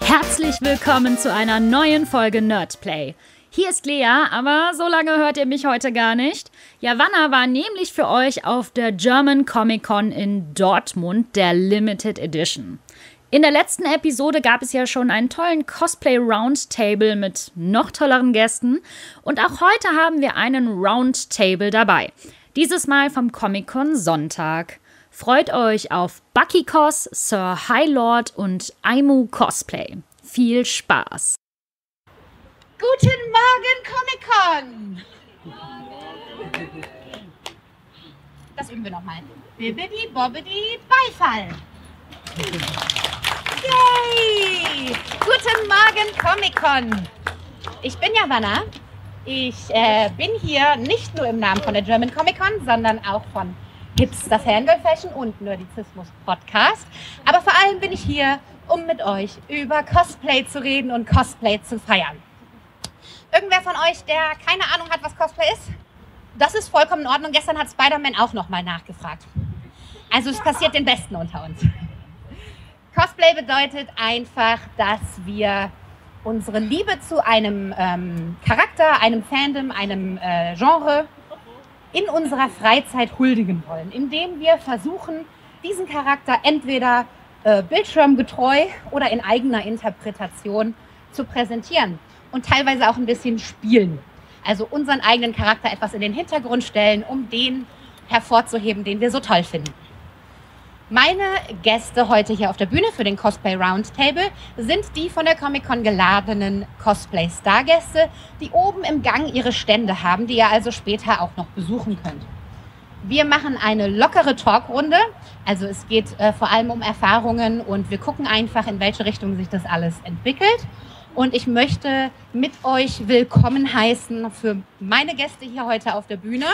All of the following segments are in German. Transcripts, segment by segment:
Herzlich willkommen zu einer neuen Folge Nerdplay. Hier ist Lea, aber so lange hört ihr mich heute gar nicht. Javanna war nämlich für euch auf der German Comic Con in Dortmund, der Limited Edition. In der letzten Episode gab es ja schon einen tollen Cosplay Roundtable mit noch tolleren Gästen und auch heute haben wir einen Roundtable dabei. Dieses Mal vom Comic Con Sonntag. Freut euch auf Bucky Cos, Sir High Lord und Aimu Cosplay. Viel Spaß! Guten Morgen, Comic-Con! Das üben wir nochmal. Bibbidi Bobbidi Beifall! Yay! Guten Morgen, Comic-Con! Ich bin Javanna. Ich äh, bin hier nicht nur im Namen von der German Comic-Con, sondern auch von Hipster Fangirl Fashion und Nerdizismus Podcast. Aber vor allem bin ich hier, um mit euch über Cosplay zu reden und Cosplay zu feiern. Irgendwer von euch, der keine Ahnung hat, was Cosplay ist? Das ist vollkommen in Ordnung. Gestern hat Spider-Man auch nochmal nachgefragt. Also es passiert den Besten unter uns. Cosplay bedeutet einfach, dass wir unsere Liebe zu einem ähm, Charakter, einem Fandom, einem äh, Genre in unserer Freizeit huldigen wollen, indem wir versuchen, diesen Charakter entweder äh, bildschirmgetreu oder in eigener Interpretation zu präsentieren und teilweise auch ein bisschen spielen. Also unseren eigenen Charakter etwas in den Hintergrund stellen, um den hervorzuheben, den wir so toll finden. Meine Gäste heute hier auf der Bühne für den Cosplay Roundtable sind die von der Comic-Con geladenen Cosplay-Stargäste, die oben im Gang ihre Stände haben, die ihr also später auch noch besuchen könnt. Wir machen eine lockere Talkrunde, also es geht äh, vor allem um Erfahrungen und wir gucken einfach, in welche Richtung sich das alles entwickelt. Und ich möchte mit euch willkommen heißen für meine Gäste hier heute auf der Bühne.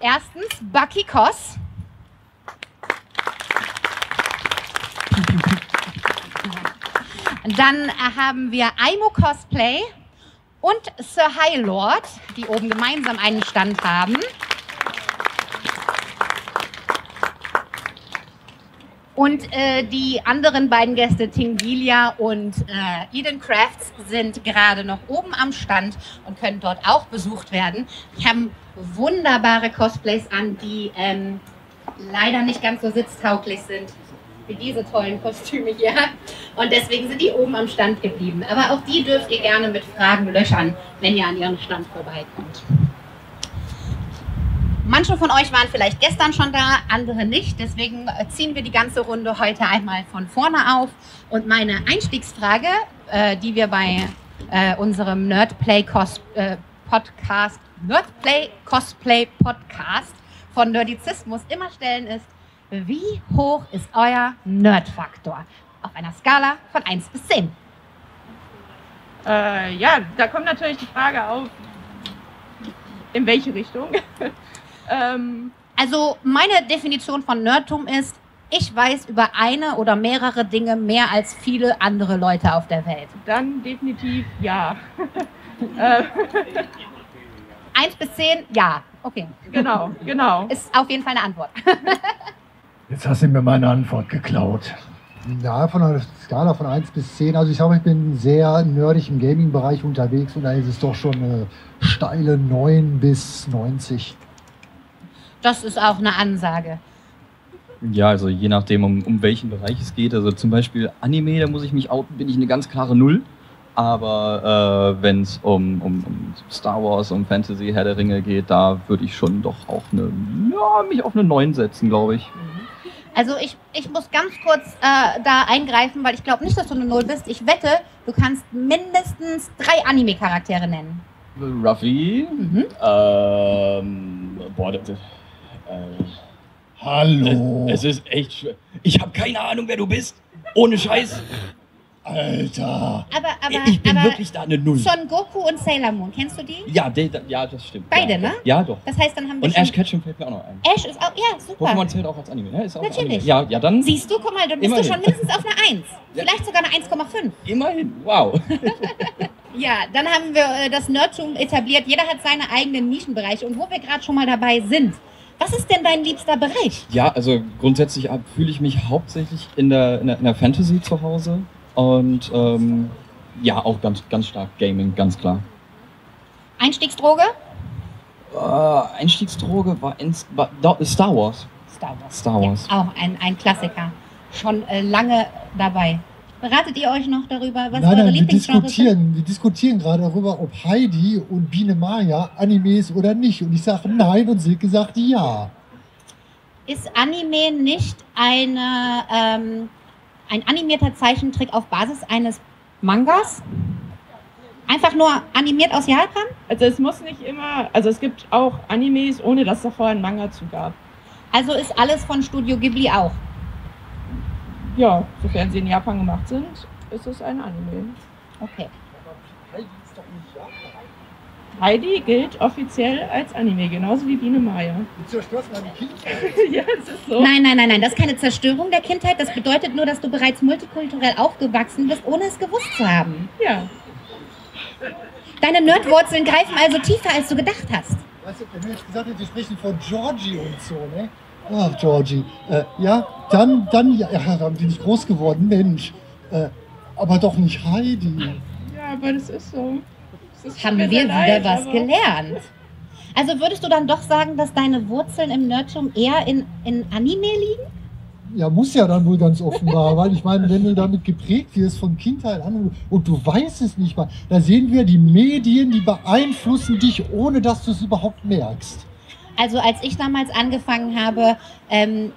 Erstens Bucky Koss. Dann haben wir Aimo Cosplay und Sir High Lord, die oben gemeinsam einen Stand haben. Und äh, die anderen beiden Gäste, Tingilia und äh, Eden Crafts, sind gerade noch oben am Stand und können dort auch besucht werden. Die haben wunderbare Cosplays an, die ähm, leider nicht ganz so sitztauglich sind wie diese tollen Kostüme hier. Und deswegen sind die oben am Stand geblieben. Aber auch die dürft ihr gerne mit Fragen löchern, wenn ihr an ihren Stand vorbeikommt. Manche von euch waren vielleicht gestern schon da, andere nicht. Deswegen ziehen wir die ganze Runde heute einmal von vorne auf. Und meine Einstiegsfrage, äh, die wir bei äh, unserem Nerdplay äh, Podcast, Nerdplay Cosplay Podcast von Nerdizismus immer stellen, ist, wie hoch ist euer Nerdfaktor? Auf einer Skala von 1 bis 10. Äh, ja, da kommt natürlich die Frage auf, in welche Richtung. ähm, also meine Definition von Nerdtum ist, ich weiß über eine oder mehrere Dinge mehr als viele andere Leute auf der Welt. Dann definitiv ja. 1 bis 10, ja. Okay. Genau, genau. Ist auf jeden Fall eine Antwort. Jetzt hast du mir meine Antwort geklaut. Ja, von einer Skala von 1 bis 10. Also ich sage, ich bin sehr nerdig im Gaming-Bereich unterwegs und da ist es doch schon eine steile 9 bis 90. Das ist auch eine Ansage. Ja, also je nachdem, um, um welchen Bereich es geht. Also zum Beispiel Anime, da muss ich mich outen, bin ich eine ganz klare Null. Aber äh, wenn es um, um, um, Star Wars, um Fantasy, Herr der Ringe geht, da würde ich schon doch auch eine, ja, mich auf eine 9 setzen, glaube ich. Also ich, ich muss ganz kurz äh, da eingreifen, weil ich glaube nicht, dass du eine Null bist. Ich wette, du kannst mindestens drei Anime-Charaktere nennen. Ruffy. Mhm. Ähm, boah, das, äh, Hallo. Es, es ist echt schwer. Ich habe keine Ahnung, wer du bist. Ohne Scheiß. Alter. Aber, aber, ich bin aber wirklich da eine Null. Son Goku und Sailor Moon, kennst du die? Ja, de, ja das stimmt. Beide, ja, ne? Ja, doch. Das heißt, dann haben wir Und. Ash Ketchum fällt mir auch noch ein. Ash ist auch, ja, super. Pokémon zählt auch als Anime, ne? Ist auch Natürlich. Anime. Ja, ja, dann. Siehst du, guck mal, dann bist Immerhin. du schon mindestens auf einer 1. Ja. Vielleicht sogar eine 1,5. Immerhin, wow. Ja, dann haben wir äh, das Nerdtum etabliert. Jeder hat seine eigenen Nischenbereiche. Und wo wir gerade schon mal dabei sind, Was ist denn dein liebster Bereich? Ja, also grundsätzlich fühle ich mich hauptsächlich in der, in der, in der Fantasy zu Hause und ähm, ja, auch ganz, ganz stark Gaming, ganz klar. Einstiegsdroge? Äh, Einstiegsdroge war, in, war Star Wars. Star Wars. Star Wars. Ja, auch ein, ein Klassiker. Schon äh, lange dabei. Beratet ihr euch noch darüber, was nein, eure nein, wir Lieblingsgenres sind? diskutieren, wir diskutieren gerade darüber, ob Heidi und Biene Maya Anime ist oder nicht. Und ich sage nein und Silke sagt ja. Ist Anime nicht eine, ähm, ein animierter Zeichentrick auf Basis eines Mangas? Einfach nur animiert aus Japan? Also es muss nicht immer, also es gibt auch Animes, ohne dass da vorher ein Manga zu gab. Also ist alles von Studio Ghibli auch. Ja, sofern sie in Japan gemacht sind, ist es ein Anime. Okay. Heidi gilt offiziell als Anime, genauso wie Biene Maya. Du zerstörst meine Kindheit. ja, es ist so. Nein, nein, nein, nein, das ist keine Zerstörung der Kindheit. Das bedeutet nur, dass du bereits multikulturell aufgewachsen bist, ohne es gewusst zu haben. Ja. Deine Nerdwurzeln greifen also tiefer, als du gedacht hast. Weißt du, wenn du jetzt gesagt hättest, wir sprechen von Georgie und so, ne? Ach, Georgie. Äh, ja, dann, dann, ja, ja, dann bin ich groß geworden, Mensch. Äh, aber doch nicht Heidi. Ja, aber das ist so. Haben wir wieder leid, was aber- gelernt. Also würdest du dann doch sagen, dass deine Wurzeln im Nerdtum eher in, in Anime liegen? Ja, muss ja dann wohl ganz offenbar, weil ich meine, wenn du damit geprägt wirst von Kindheit an und du weißt es nicht mal, da sehen wir die Medien, die beeinflussen dich, ohne dass du es überhaupt merkst. Also als ich damals angefangen habe, ähm,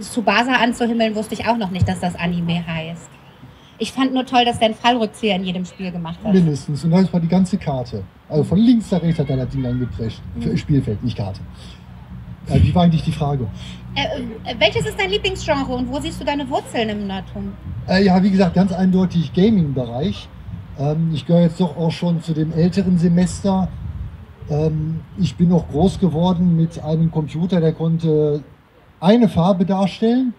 Tsubasa anzuhimmeln, wusste ich auch noch nicht, dass das Anime heißt. Ich fand nur toll, dass der einen Fallrückzieher in jedem Spiel gemacht hat. Mindestens. Und das war die ganze Karte. Also von links nach rechts hat er das Ding angeprescht. Für Spielfeld, nicht Karte. Äh, wie war eigentlich die Frage? Äh, äh, welches ist dein Lieblingsgenre und wo siehst du deine Wurzeln im Nerdtum? Äh, ja, wie gesagt, ganz eindeutig Gaming-Bereich. Ähm, ich gehöre jetzt doch auch schon zu dem älteren Semester. Ähm, ich bin noch groß geworden mit einem Computer, der konnte eine Farbe darstellen.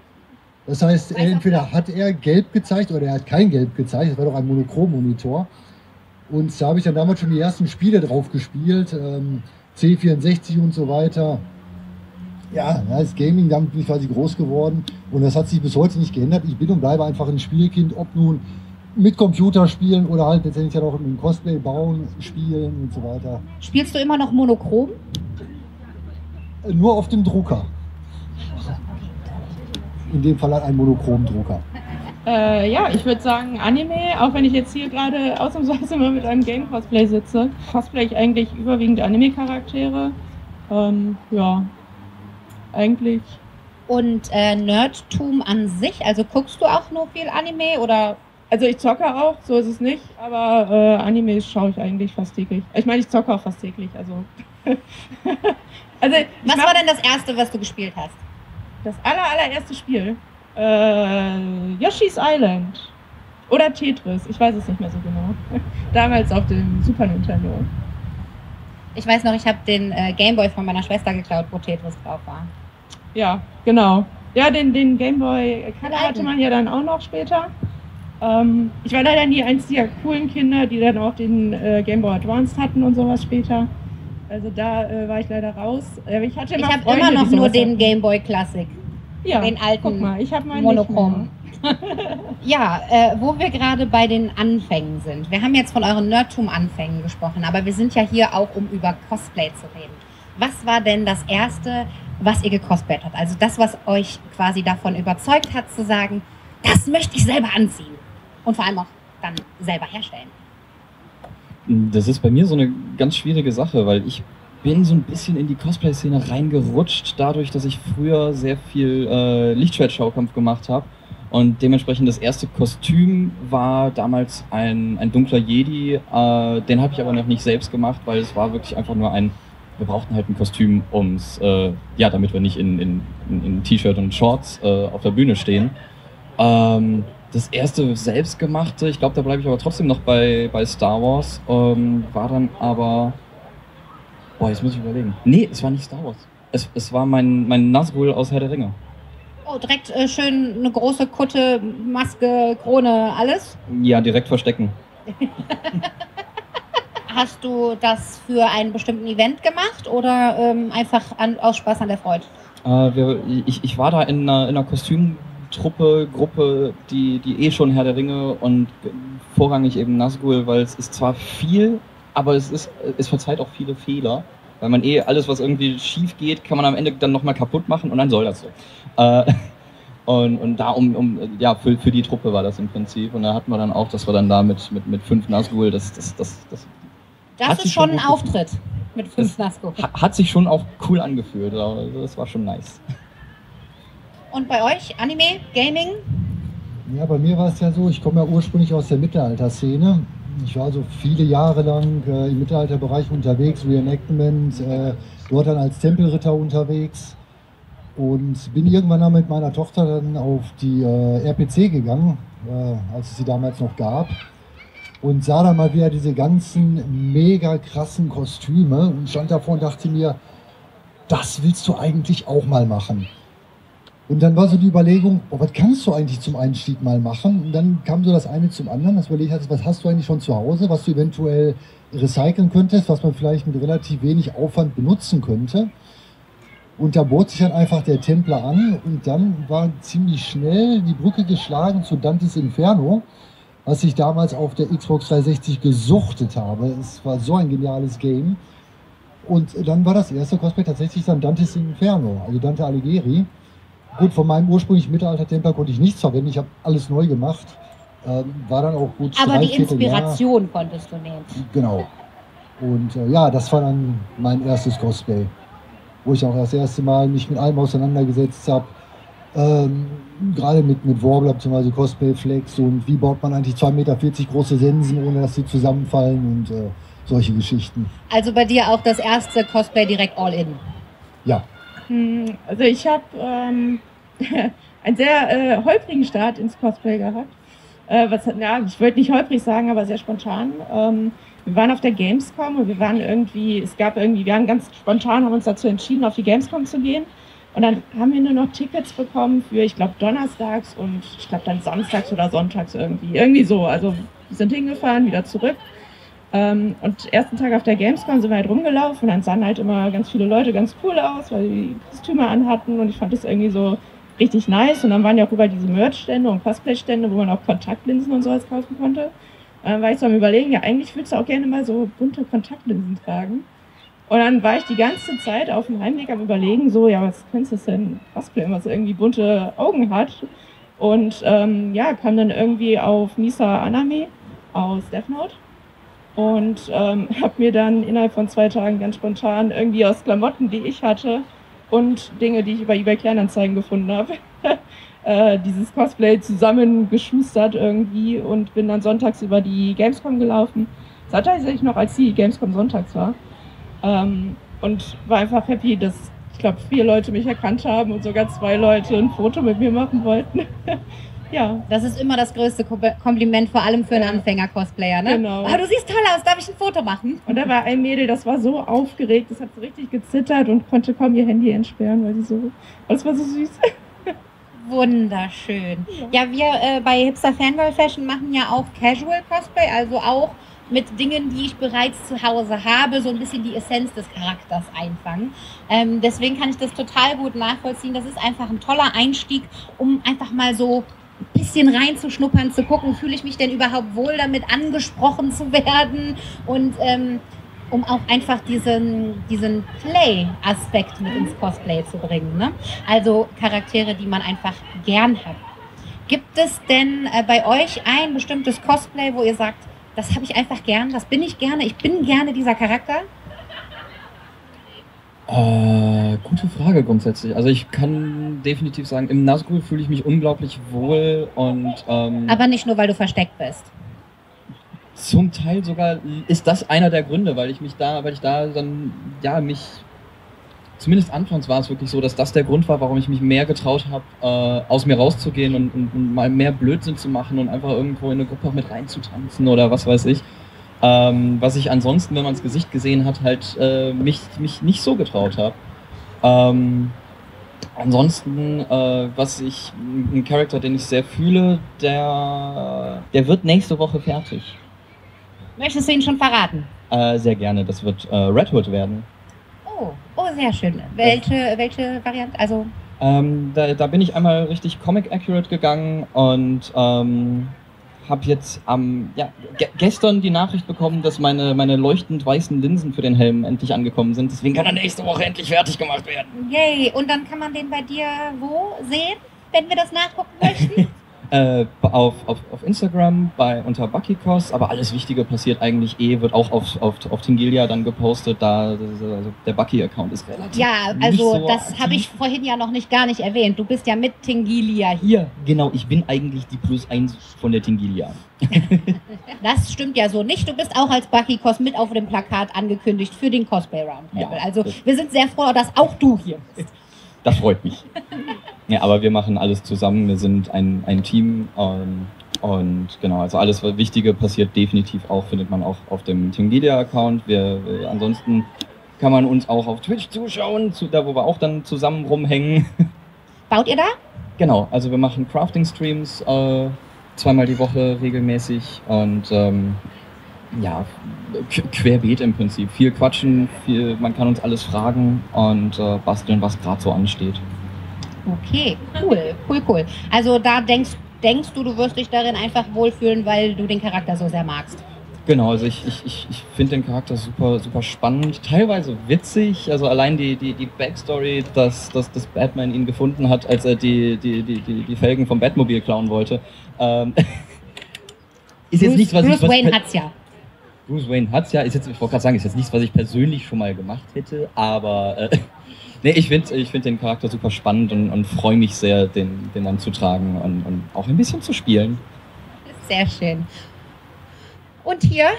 Das heißt, entweder hat er gelb gezeigt oder er hat kein gelb gezeigt. Das war doch ein Monochrom-Monitor. Und da habe ich dann damals schon die ersten Spiele drauf gespielt. Ähm, C64 und so weiter. Ja, das Gaming, damit bin ich quasi groß geworden. Und das hat sich bis heute nicht geändert. Ich bin und bleibe einfach ein Spielkind, ob nun mit Computerspielen oder halt letztendlich dann auch mit Cosplay bauen, spielen und so weiter. Spielst du immer noch monochrom? Nur auf dem Drucker. In dem Fall halt ein Monochromdrucker. Äh, ja, ich würde sagen Anime, auch wenn ich jetzt hier gerade ausnahmsweise mal mit einem Game-Cosplay sitze. Cosplay ich eigentlich überwiegend Anime-Charaktere. Ähm, ja, eigentlich. Und äh, Nerdtum an sich, also guckst du auch nur viel Anime oder Also ich zocke auch, so ist es nicht, aber äh, Animes schaue ich eigentlich fast täglich. Ich meine, ich zocke auch fast täglich, also. also was mach war denn das erste, was du gespielt hast? Das aller, allererste Spiel. Äh, Yoshi's Island. Oder Tetris, ich weiß es nicht mehr so genau. Damals auf dem Super Nintendo. Ich weiß noch, ich habe den äh, Gameboy von meiner Schwester geklaut, wo Tetris drauf war. Ja, genau. Ja, den, den Gameboy hatte man ja dann auch noch später. Ähm, ich war leider nie eins der coolen Kinder, die dann auch den äh, Gameboy Advanced hatten und sowas später. Also da äh, war ich leider raus. Äh, ich hatte Ich habe immer noch nur den hatten. Gameboy Classic, ja, den alten Guck mal, ich habe meinen Monochrom. Ja, äh, wo wir gerade bei den Anfängen sind. Wir haben jetzt von euren Nerdtum-Anfängen gesprochen, aber wir sind ja hier auch, um über Cosplay zu reden. Was war denn das Erste, was ihr gecosplayt habt? Also das, was euch quasi davon überzeugt hat, zu sagen, das möchte ich selber anziehen. Und vor allem auch dann selber herstellen. Das ist bei mir so eine ganz schwierige Sache, weil ich bin so ein bisschen in die Cosplay-Szene reingerutscht, dadurch, dass ich früher sehr viel äh, Lichtschwert-Schaukampf gemacht habe. Und dementsprechend das erste Kostüm war damals ein, ein dunkler Jedi. Äh, den habe ich aber noch nicht selbst gemacht, weil es war wirklich einfach nur ein. Wir brauchten halt ein Kostüm, ums, äh, ja, damit wir nicht in, in, in, T-Shirt und Shorts äh, auf der Bühne stehen. Ähm, das erste selbstgemachte, ich glaube, da bleibe ich aber trotzdem noch bei, bei Star Wars, ähm, war dann aber. Boah, jetzt muss ich überlegen. Nee, es war nicht Star Wars. Es, es war mein, mein Nazgul aus Herr der Ringe. Oh, direkt äh, schön eine große Kutte, Maske, Krone, alles. Ja, direkt verstecken. hast du das für einen bestimmten Event gemacht oder ähm, einfach an, aus Spaß an der Freude? Äh, wir, ich, ich war da in einer, in einer Kostümtruppe, Gruppe, die, die eh schon Herr der Ringe und vorrangig eben Nazgul, weil es ist zwar viel, aber es, ist, es verzeiht auch viele Fehler. Weil man eh alles, was irgendwie schief geht, kann man am Ende dann nochmal kaputt machen und dann soll das so. Äh, und, und da um, um ja, für, für die Truppe war das im Prinzip. Und da hatten wir dann auch, dass wir dann da mit, mit, mit fünf Nazgul, das, das, das, das Das Hat ist schon ein Auftritt mit fünf ha- hat sich schon auch cool angefühlt. Also das war schon nice. Und bei euch, Anime, Gaming? Ja, bei mir war es ja so, ich komme ja ursprünglich aus der Mittelalterszene. Ich war so viele Jahre lang äh, im Mittelalterbereich unterwegs, Reenactment, äh, dort dann als Tempelritter unterwegs und bin irgendwann dann mit meiner Tochter dann auf die äh, RPC gegangen, äh, als es sie damals noch gab und sah dann mal wieder diese ganzen mega krassen Kostüme und stand davor und dachte mir, das willst du eigentlich auch mal machen. Und dann war so die Überlegung, oh, was kannst du eigentlich zum Einstieg mal machen? Und dann kam so das eine zum anderen, dass überlegt hast, was hast du eigentlich schon zu Hause, was du eventuell recyceln könntest, was man vielleicht mit relativ wenig Aufwand benutzen könnte. Und da bot sich dann einfach der Templer an und dann war ziemlich schnell die Brücke geschlagen zu Dantes Inferno, was ich damals auf der Xbox 360 gesuchtet habe. Es war so ein geniales Game. Und dann war das erste Cosplay tatsächlich dann Dantes Inferno, also Dante Alighieri. Gut, von meinem ursprünglichen Mittelalter-Templer konnte ich nichts verwenden. Ich habe alles neu gemacht. Ähm, war dann auch gut Aber die. Inspiration konntest du nehmen. Genau. Und äh, ja, das war dann mein erstes Cosplay, wo ich auch das erste Mal mich mit allem auseinandergesetzt habe. Ähm, Gerade mit, mit Warbler bzw. Cosplay Flex und wie baut man eigentlich 2,40 Meter große Sensen, ohne dass sie zusammenfallen und äh, solche Geschichten. Also bei dir auch das erste Cosplay direkt all in. Ja, Also ich habe ähm, einen sehr äh, holprigen Start ins Cosplay gehabt. Äh, was, ja, ich wollte nicht holprig sagen, aber sehr spontan. Ähm, wir waren auf der Gamescom und wir waren irgendwie, es gab irgendwie, wir waren ganz spontan, haben uns dazu entschieden, auf die Gamescom zu gehen. Und dann haben wir nur noch Tickets bekommen für, ich glaube, donnerstags und ich glaube dann samstags oder sonntags irgendwie. Irgendwie so. Also sind hingefahren, wieder zurück. Ähm, und ersten Tag auf der Gamescom sind wir halt rumgelaufen und dann sahen halt immer ganz viele Leute ganz cool aus, weil die Kostüme anhatten und ich fand das irgendwie so richtig nice. Und dann waren ja auch überall diese Merch-Stände und Cosplay-Stände, wo man auch Kontaktlinsen und sowas kaufen konnte. Dann war ich so am überlegen, ja eigentlich würdest du auch gerne mal so bunte Kontaktlinsen tragen. Und dann war ich die ganze Zeit auf dem Heimweg am überlegen, so, ja, was könntest du denn cosplayen, was irgendwie bunte Augen hat. Und ähm, ja, kam dann irgendwie auf Misa Anami aus Death Note und ähm, habe mir dann innerhalb von zwei Tagen ganz spontan irgendwie aus Klamotten, die ich hatte und Dinge, die ich über eBay Kleinanzeigen gefunden habe, äh, dieses Cosplay zusammengeschustert irgendwie und bin dann sonntags über die Gamescom gelaufen. Das war tatsächlich noch, als die Gamescom sonntags war. Ähm, und war einfach happy, dass ich glaube vier Leute mich erkannt haben und sogar zwei Leute ein Foto mit mir machen wollten. ja, Das ist immer das größte Kom- Kompliment, vor allem für einen Ja. Anfänger-Cosplayer, ne? Genau. Ah, du siehst toll aus, darf ich ein Foto machen? Und da war ein Mädel, das war so aufgeregt, das hat so richtig gezittert und konnte kaum ihr Handy entsperren, weil sie so. Das war so süß. Wunderschön. Ja, wir äh, bei Hipster Fangirl Fashion machen ja auch Casual Cosplay, also auch mit Dingen, die ich bereits zu Hause habe, so ein bisschen die Essenz des Charakters einfangen. Ähm, deswegen kann ich das total gut nachvollziehen. Das ist einfach ein toller Einstieg, um einfach mal so ein bisschen reinzuschnuppern, zu gucken, fühle ich mich denn überhaupt wohl damit angesprochen zu werden und ähm, um auch einfach diesen, diesen Play-Aspekt mit ins Cosplay zu bringen. Ne? Also Charaktere, die man einfach gern hat. Gibt es denn äh, bei euch ein bestimmtes Cosplay, wo ihr sagt, das habe ich einfach gern, das bin ich gerne, ich bin gerne dieser Charakter? Äh, gute Frage grundsätzlich. Also ich kann definitiv sagen, im Nazgul fühle ich mich unglaublich wohl und ähm, Aber nicht nur, weil du versteckt bist. zum Teil sogar ist das einer der Gründe, weil ich mich da, weil ich da dann, ja, mich, zumindest anfangs war es wirklich so, dass das der Grund war, warum ich mich mehr getraut habe, äh, aus mir rauszugehen und, und, und mal mehr Blödsinn zu machen und einfach irgendwo in eine Gruppe mit reinzutanzen oder was weiß ich. Ähm, was ich ansonsten, wenn man das Gesicht gesehen hat, halt äh, mich, mich nicht so getraut habe. Ähm, ansonsten, äh, was ich, ein Charakter, den ich sehr fühle, der, der wird nächste Woche fertig. Möchtest du ihn schon verraten? Äh, sehr gerne. Das wird äh, Red Hood werden. Oh, oh, sehr schön. Welche, welche Variante? Also, Ähm, da, da bin ich einmal richtig Comic Accurate gegangen und ähm, habe jetzt am ja, ge gestern die Nachricht bekommen, dass meine, meine leuchtend weißen Linsen für den Helm endlich angekommen sind. Deswegen kann er nächste Woche endlich fertig gemacht werden. yay. Und dann kann man den bei dir wo sehen, wenn wir das nachgucken möchten? Äh, auf, auf, auf Instagram bei unter Buckykos, aber alles Wichtige passiert eigentlich eh, wird auch auf, auf, auf Tingilia dann gepostet, da ist, also der Bucky-Account ist relativ. ja, also so das habe ich vorhin ja noch nicht gar nicht erwähnt. Du bist ja mit Tingilia hier. Genau, ich bin eigentlich die Plus 1 von der Tingilia. Das stimmt ja so nicht. Du bist auch als Bucky Cos mit auf dem Plakat angekündigt für den Cosplay Roundtable. Ja, also wir sind sehr froh, dass auch du hier bist. Das freut mich. ja, aber wir machen alles zusammen. Wir sind ein, ein Team. Ähm, und genau, also alles was Wichtige passiert definitiv auch, findet man auch auf dem Tingilia-Account. Wir, wir, ansonsten kann man uns auch auf Twitch zuschauen, zu, da wo wir auch dann zusammen rumhängen. Baut ihr da? Genau, also wir machen Crafting-Streams äh, zweimal die Woche regelmäßig und ähm, ja, qu- querbeet im Prinzip. Viel quatschen, viel, man kann uns alles fragen und äh, basteln, was gerade so ansteht. Okay, cool, cool, cool. Also da denkst, denkst du, du wirst dich darin einfach wohlfühlen, weil du den Charakter so sehr magst. Genau, also ich, ich, ich, ich finde den Charakter super, super spannend, teilweise witzig. Also allein die, die, die Backstory, dass, dass, dass Batman ihn gefunden hat, als er die, die, die, die, die Felgen vom Batmobil klauen wollte. Ähm, ist jetzt Bruce, nichts, was Bruce ich. Was Wayne hat's ja. Bruce Wayne hat's ja, ist jetzt, ich wollte gerade sagen, ist jetzt nichts, was ich persönlich schon mal gemacht hätte, aber äh, nee, ich finde ich find den Charakter super spannend und, und freue mich sehr, den, den dann zu tragen und, und auch ein bisschen zu spielen. Sehr schön. Und hier?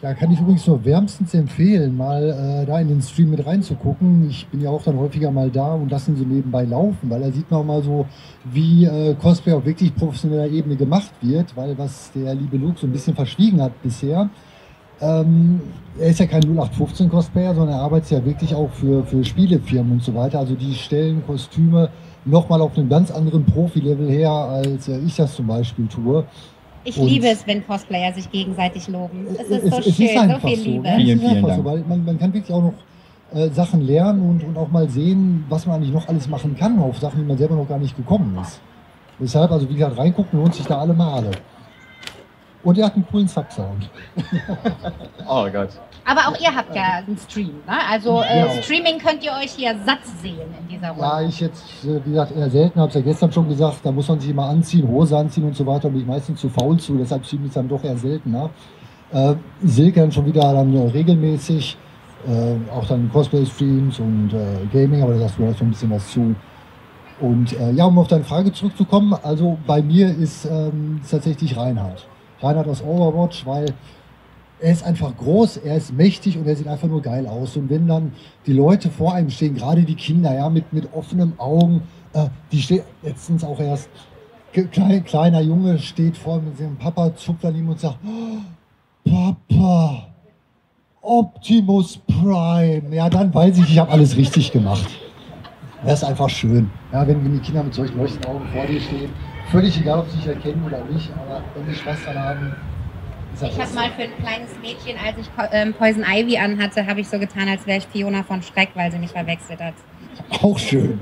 Ja, kann ich übrigens nur wärmstens empfehlen, mal äh, da in den Stream mit reinzugucken. Ich bin ja auch dann häufiger mal da und lasse ihn so nebenbei laufen, weil da sieht man auch mal so, wie äh, Cosplay auf wirklich professioneller Ebene gemacht wird, weil was der liebe Luke so ein bisschen verschwiegen hat bisher, ähm, er ist ja kein 0815 Cosplayer, sondern er arbeitet ja wirklich auch für, für Spielefirmen und so weiter. Also die stellen Kostüme nochmal auf einem ganz anderen Profi-Level her, als äh, ich das zum Beispiel tue. Ich Und- liebe es, wenn Cosplayer sich gegenseitig loben. Es ist Es- so es ist schön, so einfach viel so, Liebe. ne? Vielen, Es ist vielen einfach Dank. So, weil man, man kann wirklich auch noch äh, Sachen lernen und, und auch mal sehen, was man eigentlich noch alles machen kann auf Sachen, die man selber noch gar nicht gekommen ist. Deshalb, also wie gesagt, reingucken lohnt sich da alle Male. Und er hat einen coolen Sub-Sound. Oh Gott. Aber auch ihr habt ja einen Stream, ne? Also äh, Ja. Streaming könnt ihr euch hier satt sehen in dieser Runde. Ja, ich jetzt, äh, wie gesagt, eher selten, habe es ja gestern schon gesagt, da muss man sich immer anziehen, Hose anziehen und so weiter, da bin ich meistens zu faul zu, deshalb streame ich es dann doch eher seltener. Äh, Silke dann schon wieder dann äh, regelmäßig, äh, auch dann Cosplay-Streams und äh, Gaming, aber da sagst du ja schon ein bisschen was zu. Und äh, ja, um auf deine Frage zurückzukommen, also bei mir ist ähm, ist tatsächlich Reinhard. Reinhard aus Overwatch, weil er ist einfach groß, er ist mächtig und er sieht einfach nur geil aus. Und wenn dann die Leute vor einem stehen, gerade die Kinder, ja, mit, mit offenen Augen, äh, die stehen letztens auch erst, klein, kleiner Junge steht vor mit seinem Papa, zuckt an ihm und sagt, "Oh, Papa, Optimus Prime. Ja, dann weiß ich, ich habe alles richtig gemacht. Das ist einfach schön. Ja, wenn, wenn die Kinder mit solchen leuchtenden Augen vor dir stehen, völlig egal, ob sie dich erkennen oder nicht, aber wenn die Spaß dran haben, ist das Ich habe mal für ein kleines Mädchen, als ich ähm, Poison Ivy anhatte, habe ich so getan, als wäre ich Fiona von Schreck, weil sie mich verwechselt hat. auch schön.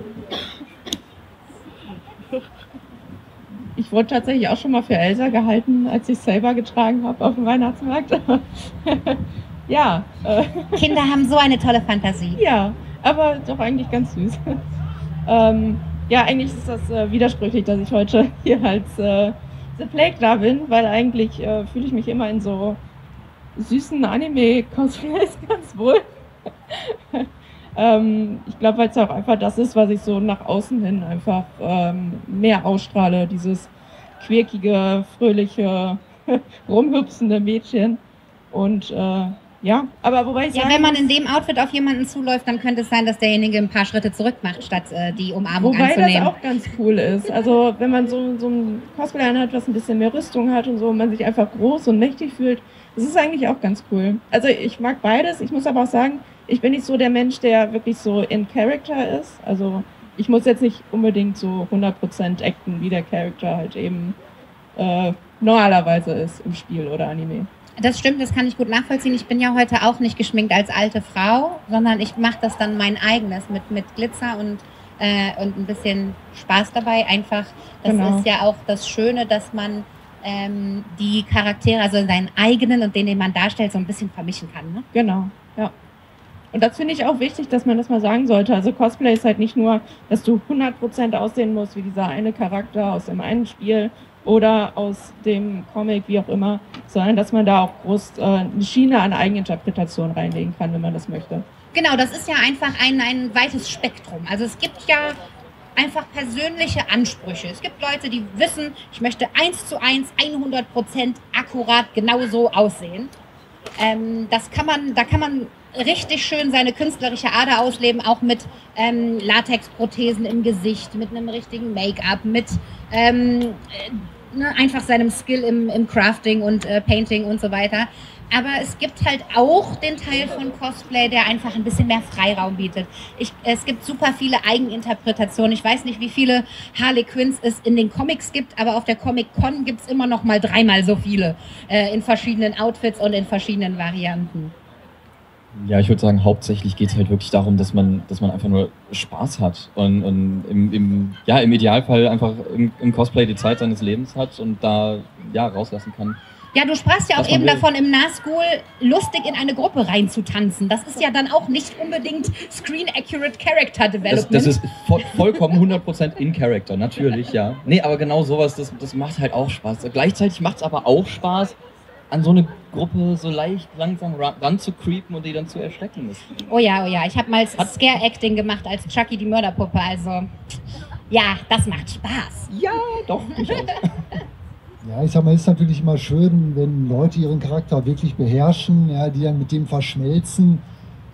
Ich wurde tatsächlich auch schon mal für Elsa gehalten, als ich selber getragen habe auf dem Weihnachtsmarkt. ja, äh, Kinder haben so eine tolle Fantasie. ja, aber doch eigentlich ganz süß. ähm, ja, eigentlich ist das äh, widersprüchlich, dass ich heute hier als äh, The Plague da bin, weil eigentlich äh, fühle ich mich immer in so süßen Anime-Cosplays ganz wohl. ähm, ich glaube, weil es auch einfach das ist, was ich so nach außen hin einfach ähm, mehr ausstrahle. Dieses quirkige, fröhliche, rumhüpsende Mädchen. Und äh, ja, aber wobei ich Ja, sagen wenn man in dem Outfit auf jemanden zuläuft, dann könnte es sein, dass derjenige ein paar Schritte zurück macht, statt äh, die Umarmung Wobei das anzunehmen. auch ganz cool ist. Also wenn man so, so ein Cosplay anhat, was ein bisschen mehr Rüstung hat und so, und man sich einfach groß und mächtig fühlt, das ist eigentlich auch ganz cool. Also ich mag beides. Ich muss aber auch sagen, ich bin nicht so der Mensch, der wirklich so in Character ist. Also ich muss jetzt nicht unbedingt so 100% acten, wie der Charakter halt eben äh, normalerweise ist im Spiel oder Anime. Das stimmt, das kann ich gut nachvollziehen. Ich bin ja heute auch nicht geschminkt als alte Frau, sondern ich mache das dann mein eigenes mit, mit Glitzer und, äh, und ein bisschen Spaß dabei. Einfach, das Genau. ist ja auch das Schöne, dass man ähm, die Charaktere, also seinen eigenen und den, den man darstellt, so ein bisschen vermischen kann. Ne? Genau, ja. Und das finde ich auch wichtig, dass man das mal sagen sollte. Also Cosplay ist halt nicht nur, dass du 100% aussehen musst wie dieser eine Charakter aus dem einen Spiel oder aus dem Comic, wie auch immer, sondern dass man da auch groß äh, eine Schiene an Eigeninterpretation reinlegen kann, wenn man das möchte. Genau, das ist ja einfach ein, ein weites Spektrum. Also es gibt ja einfach persönliche Ansprüche. Es gibt Leute, die wissen, ich möchte eins zu eins, 100 Prozent akkurat genauso aussehen. Ähm, das kann man, da kann man richtig schön seine künstlerische Ader ausleben, auch mit ähm, Latexprothesen im Gesicht, mit einem richtigen Make-up, mit ähm, äh, ne, einfach seinem Skill im, im Crafting und äh, Painting und so weiter. Aber es gibt halt auch den Teil von Cosplay, der einfach ein bisschen mehr Freiraum bietet. Ich, es gibt super viele Eigeninterpretationen. Ich weiß nicht, wie viele Harley Quinns es in den Comics gibt, aber auf der Comic Con gibt es immer noch mal dreimal so viele äh, in verschiedenen Outfits und in verschiedenen Varianten. Ja, ich würde sagen, hauptsächlich geht es halt wirklich darum, dass man, dass man einfach nur Spaß hat und, und im, im, ja, im Idealfall einfach im, im Cosplay die Zeit seines Lebens hat und da ja, rauslassen kann. Ja, du sprachst ja auch eben will. davon, im Nahschool lustig in eine Gruppe reinzutanzen. Das ist ja dann auch nicht unbedingt Screen-Accurate Character Das, Development. das ist vo vollkommen 100% in Character, natürlich, ja. Nee, aber genau sowas, das, das macht halt auch Spaß. Gleichzeitig macht es aber auch Spaß, an so eine Gruppe so leicht langsam ran, zu creepen und die dann zu erschrecken. Das, Oh ja, oh ja. Ich habe mal Hat- Scare-Acting gemacht als Chucky die Mörderpuppe. Also, ja, das macht Spaß. ja, doch, durchaus. Ja, ich sag mal, ist natürlich immer schön, wenn Leute ihren Charakter wirklich beherrschen, ja, die dann mit dem verschmelzen.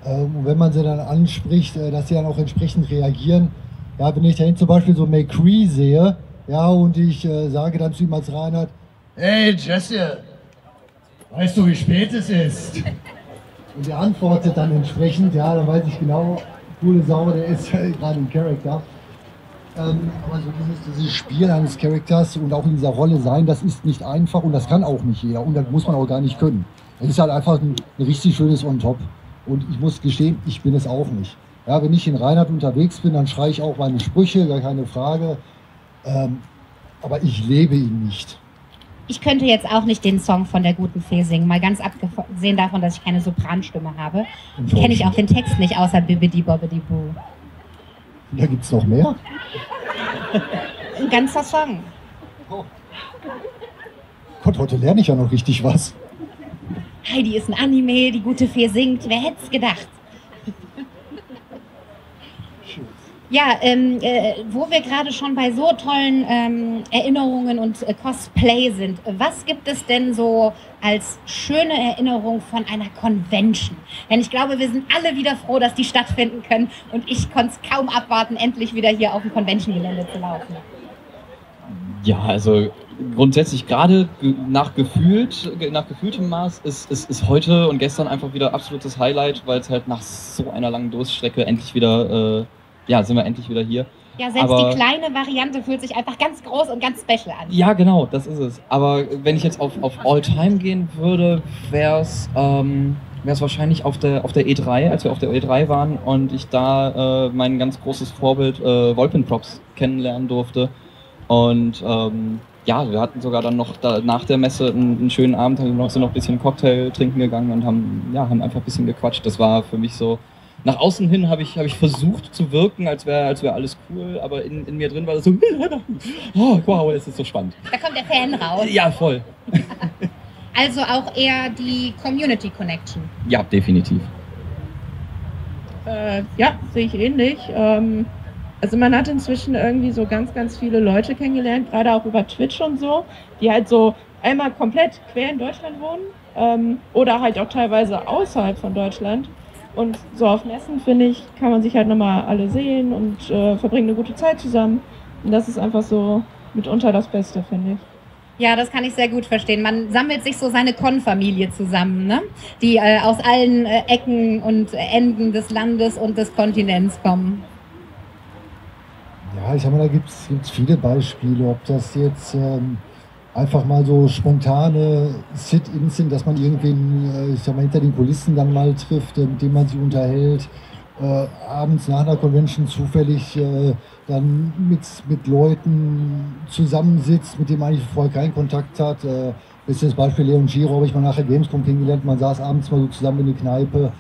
Ähm, und wenn man sie dann anspricht, äh, dass sie dann auch entsprechend reagieren. Ja, wenn ich da hinten zum Beispiel so McCree sehe, ja, und ich äh, sage dann zu ihm als Reinhard, hey Jesse, weißt du, wie spät es ist? Und er antwortet dann entsprechend, ja, dann weiß ich genau, coole Sau, der ist äh, gerade im Charakter. Ähm, aber so dieses, dieses Spiel eines Charakters und auch in dieser Rolle sein, das ist nicht einfach und das kann auch nicht jeder und das muss man auch gar nicht können. Das ist halt einfach ein, ein richtig schönes On-Top. Und ich muss gestehen, ich bin es auch nicht. Ja, wenn ich in Reinhard unterwegs bin, dann schreie ich auch meine Sprüche, gar keine Frage. Ähm, aber ich lebe ihn nicht. Ich könnte jetzt auch nicht den Song von der guten Fee singen, mal ganz abgesehen davon, dass ich keine Sopranstimme habe. Kenne ich auch den Text nicht, außer Bibbidi Bobbidi Boo. Da gibt es noch mehr. Ein ganzer Song. Gott, heute lerne ich ja noch richtig was. Heidi ist ein Anime, die gute Fee singt. Wer hätte es gedacht? Ja, ähm, äh, wo wir gerade schon bei so tollen ähm, Erinnerungen und äh, Cosplay sind, was gibt es denn so als schöne Erinnerung von einer Convention? Denn ich glaube, wir sind alle wieder froh, dass die stattfinden können und ich konnte es kaum abwarten, endlich wieder hier auf dem Convention-Gelände zu laufen. Ja, also grundsätzlich gerade ge- nach gefühlt, ge- nach gefühltem Maß ist, ist, ist heute und gestern einfach wieder absolutes Highlight, weil es halt nach so einer langen Durststrecke endlich wieder, äh, ja, sind wir endlich wieder hier. Ja, selbst Aber- die kleine Variante fühlt sich einfach ganz groß und ganz special an. Ja, genau, das ist es. Aber wenn ich jetzt auf, auf All-Time gehen würde, wäre es ähm, wär's wahrscheinlich auf der, auf der E3, als wir auf der E3 waren und ich da äh, mein ganz großes Vorbild äh, Wolpenprops kennenlernen durfte. Und ähm, ja, wir hatten sogar dann noch da, nach der Messe einen, einen schönen Abend, haben noch, sind noch ein bisschen Cocktail trinken gegangen und haben, ja, haben einfach ein bisschen gequatscht. Das war für mich so. Nach außen hin habe ich, hab ich versucht zu wirken, als wäre als wär alles cool, aber in, in mir drin war das so, oh, wow, es ist so spannend. Da kommt der Fan raus. Ja, voll. Also auch eher die Community Connection. Ja, definitiv. Äh, ja, sehe ich ähnlich. Ähm, also man hat inzwischen irgendwie so ganz, ganz viele Leute kennengelernt, gerade auch über Twitch und so, die halt so einmal komplett quer in Deutschland wohnen ähm, oder halt auch teilweise außerhalb von Deutschland. Und so auf Messen, finde ich, kann man sich halt nochmal alle sehen und äh, verbringen eine gute Zeit zusammen. Und das ist einfach so mitunter das Beste, finde ich. Ja, das kann ich sehr gut verstehen. Man sammelt sich so seine Con-Familie zusammen, ne? die äh, aus allen äh, Ecken und Enden des Landes und des Kontinents kommen. Ja, ich sag mal, da gibt es viele Beispiele, ob das jetzt ähm, einfach mal so spontane Sit-ins sind, dass man irgendwen, äh, ich sag mal, hinter den Kulissen dann mal trifft, äh, mit dem man sich unterhält. Äh, abends nach einer Convention zufällig äh, dann mit, mit Leuten zusammensitzt, mit denen man eigentlich vorher keinen Kontakt hat. Äh, bestes Beispiel Leon Giro habe ich mal nachher Gamescom kennengelernt. Man saß abends mal so zusammen in der Kneipe.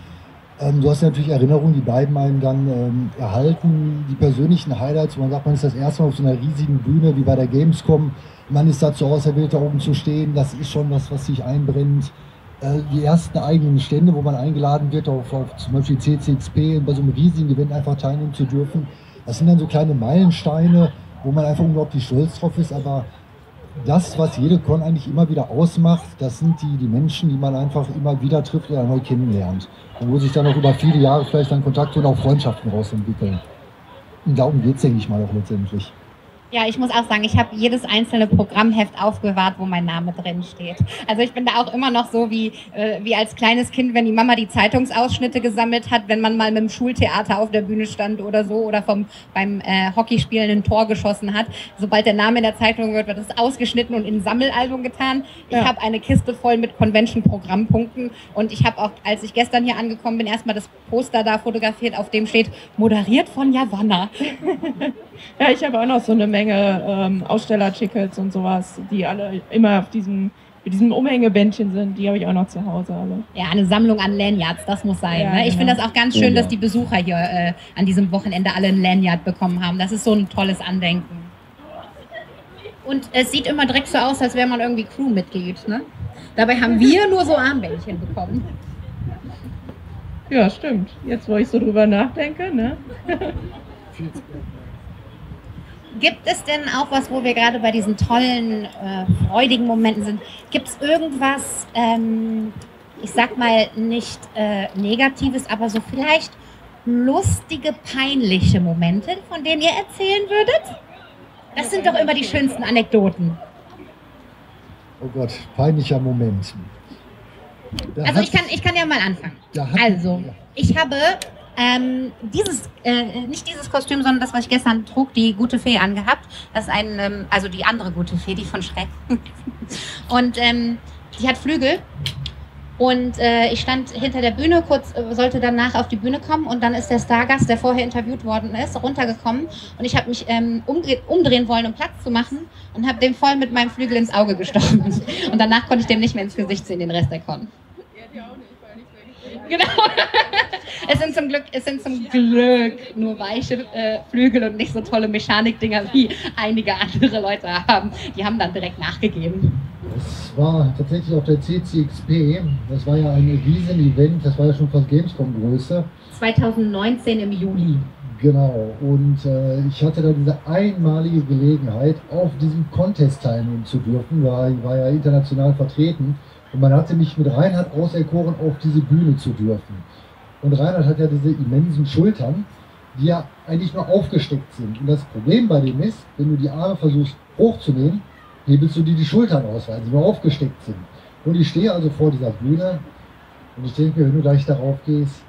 Ähm, du hast natürlich Erinnerungen, die beiden einem dann ähm, erhalten. Die persönlichen Highlights, wo man sagt, man ist das erste Mal auf so einer riesigen Bühne wie bei der Gamescom man ist dazu auserwählt, da oben zu stehen. Das ist schon was, was sich einbrennt. Äh, die ersten eigenen Stände, wo man eingeladen wird, auf, auf zum Beispiel CCXP, bei so einem riesigen Event einfach teilnehmen zu dürfen. Das sind dann so kleine Meilensteine, wo man einfach unglaublich stolz drauf ist. Aber das, was jede Con eigentlich immer wieder ausmacht, das sind die, die Menschen, die man einfach immer wieder trifft oder neu kennenlernt. Wo sich dann auch über viele Jahre vielleicht dann Kontakte und auch Freundschaften rausentwickeln. Und darum geht es, denke ich mal, auch letztendlich. Ja, ich muss auch sagen, ich habe jedes einzelne Programmheft aufbewahrt, wo mein Name drin steht. Also ich bin da auch immer noch so wie, äh, wie als kleines Kind, wenn die Mama die Zeitungsausschnitte gesammelt hat, wenn man mal mit dem Schultheater auf der Bühne stand oder so oder vom beim äh, Hockeyspielen ein Tor geschossen hat. Sobald der Name in der Zeitung wird, wird das ausgeschnitten und in ein Sammelalbum getan. Ich ja. habe eine Kiste voll mit Convention-Programmpunkten und ich habe auch, als ich gestern hier angekommen bin, erstmal das Poster da fotografiert, auf dem steht, moderiert von Javanna. ja, ich habe auch noch so eine Menge ähm, Ausstellertickets und sowas, die alle immer auf diesem mit diesem Umhängebändchen sind, die habe ich auch noch zu Hause alle. Ja, eine Sammlung an Lanyards, das muss sein. Ja, ne? Ich genau. finde das auch ganz schön, dass die Besucher hier äh, an diesem Wochenende alle ein Lanyard bekommen haben. Das ist so ein tolles Andenken. Und es sieht immer direkt so aus, als wäre man irgendwie Crewmitglied. Ne? Dabei haben wir nur so Armbändchen bekommen. Ja, stimmt. Jetzt, wo ich so drüber nachdenke, ne? Gibt es denn auch was, wo wir gerade bei diesen tollen, äh, freudigen Momenten sind? Gibt es irgendwas, ähm, ich sag mal nicht äh, Negatives, aber so vielleicht lustige, peinliche Momente, von denen ihr erzählen würdet? Das sind doch immer die schönsten Anekdoten. Oh Gott, peinlicher Moment. Da also ich kann, ich kann ja mal anfangen. Also, ich habe ähm, dieses, äh, nicht dieses Kostüm, sondern das, was ich gestern trug, die gute Fee angehabt. Das ist ein, ähm, also die andere gute Fee, die von Schreck. und ähm, die hat Flügel. Und äh, ich stand hinter der Bühne, kurz äh, sollte danach auf die Bühne kommen und dann ist der Stargast, der vorher interviewt worden ist, runtergekommen und ich habe mich ähm, umdrehen wollen, um Platz zu machen und habe dem voll mit meinem Flügel ins Auge gestochen. Und danach konnte ich dem nicht mehr ins Gesicht sehen, den Rest der Con. Genau. es sind zum Glück, es sind zum Glück nur weiche äh, Flügel und nicht so tolle Mechanikdinger wie einige andere Leute haben. Die haben dann direkt nachgegeben. Das war tatsächlich auf der CCXP. Das war ja ein Riesen-Event. Das war ja schon fast Gamescom-Größe. 2019 im Juli. Genau, und äh, ich hatte da diese einmalige Gelegenheit, auf diesem Contest teilnehmen zu dürfen, war, war ja international vertreten. Und man hatte mich mit Reinhard auserkoren, auf diese Bühne zu dürfen. Und Reinhard hat ja diese immensen Schultern, die ja eigentlich nur aufgesteckt sind. Und das Problem bei dem ist, wenn du die Arme versuchst hochzunehmen, hebelst du dir die Schultern aus, weil sie nur aufgesteckt sind. Und ich stehe also vor dieser Bühne und ich denke wenn du gleich darauf gehst,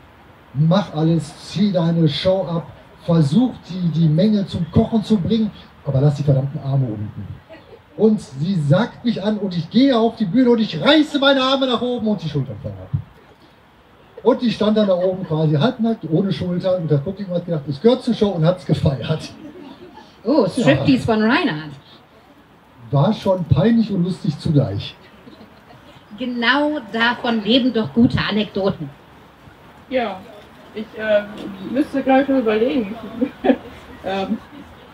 mach alles, zieh deine Show ab, versuch die, die Menge zum Kochen zu bringen, aber lass die verdammten Arme unten und sie sagt mich an und ich gehe auf die Bühne und ich reiße meine Arme nach oben und die Schultern fallen ab. Und die stand dann da oben quasi halbnackt, ohne Schultern und das Publikum hat gedacht, es gehört zur Show und hat es gefeiert. Oh, Striptease ja. von Reinhard. War schon peinlich und lustig zugleich. Genau davon leben doch gute Anekdoten. Ja, ich äh, müsste gleich überlegen. ähm,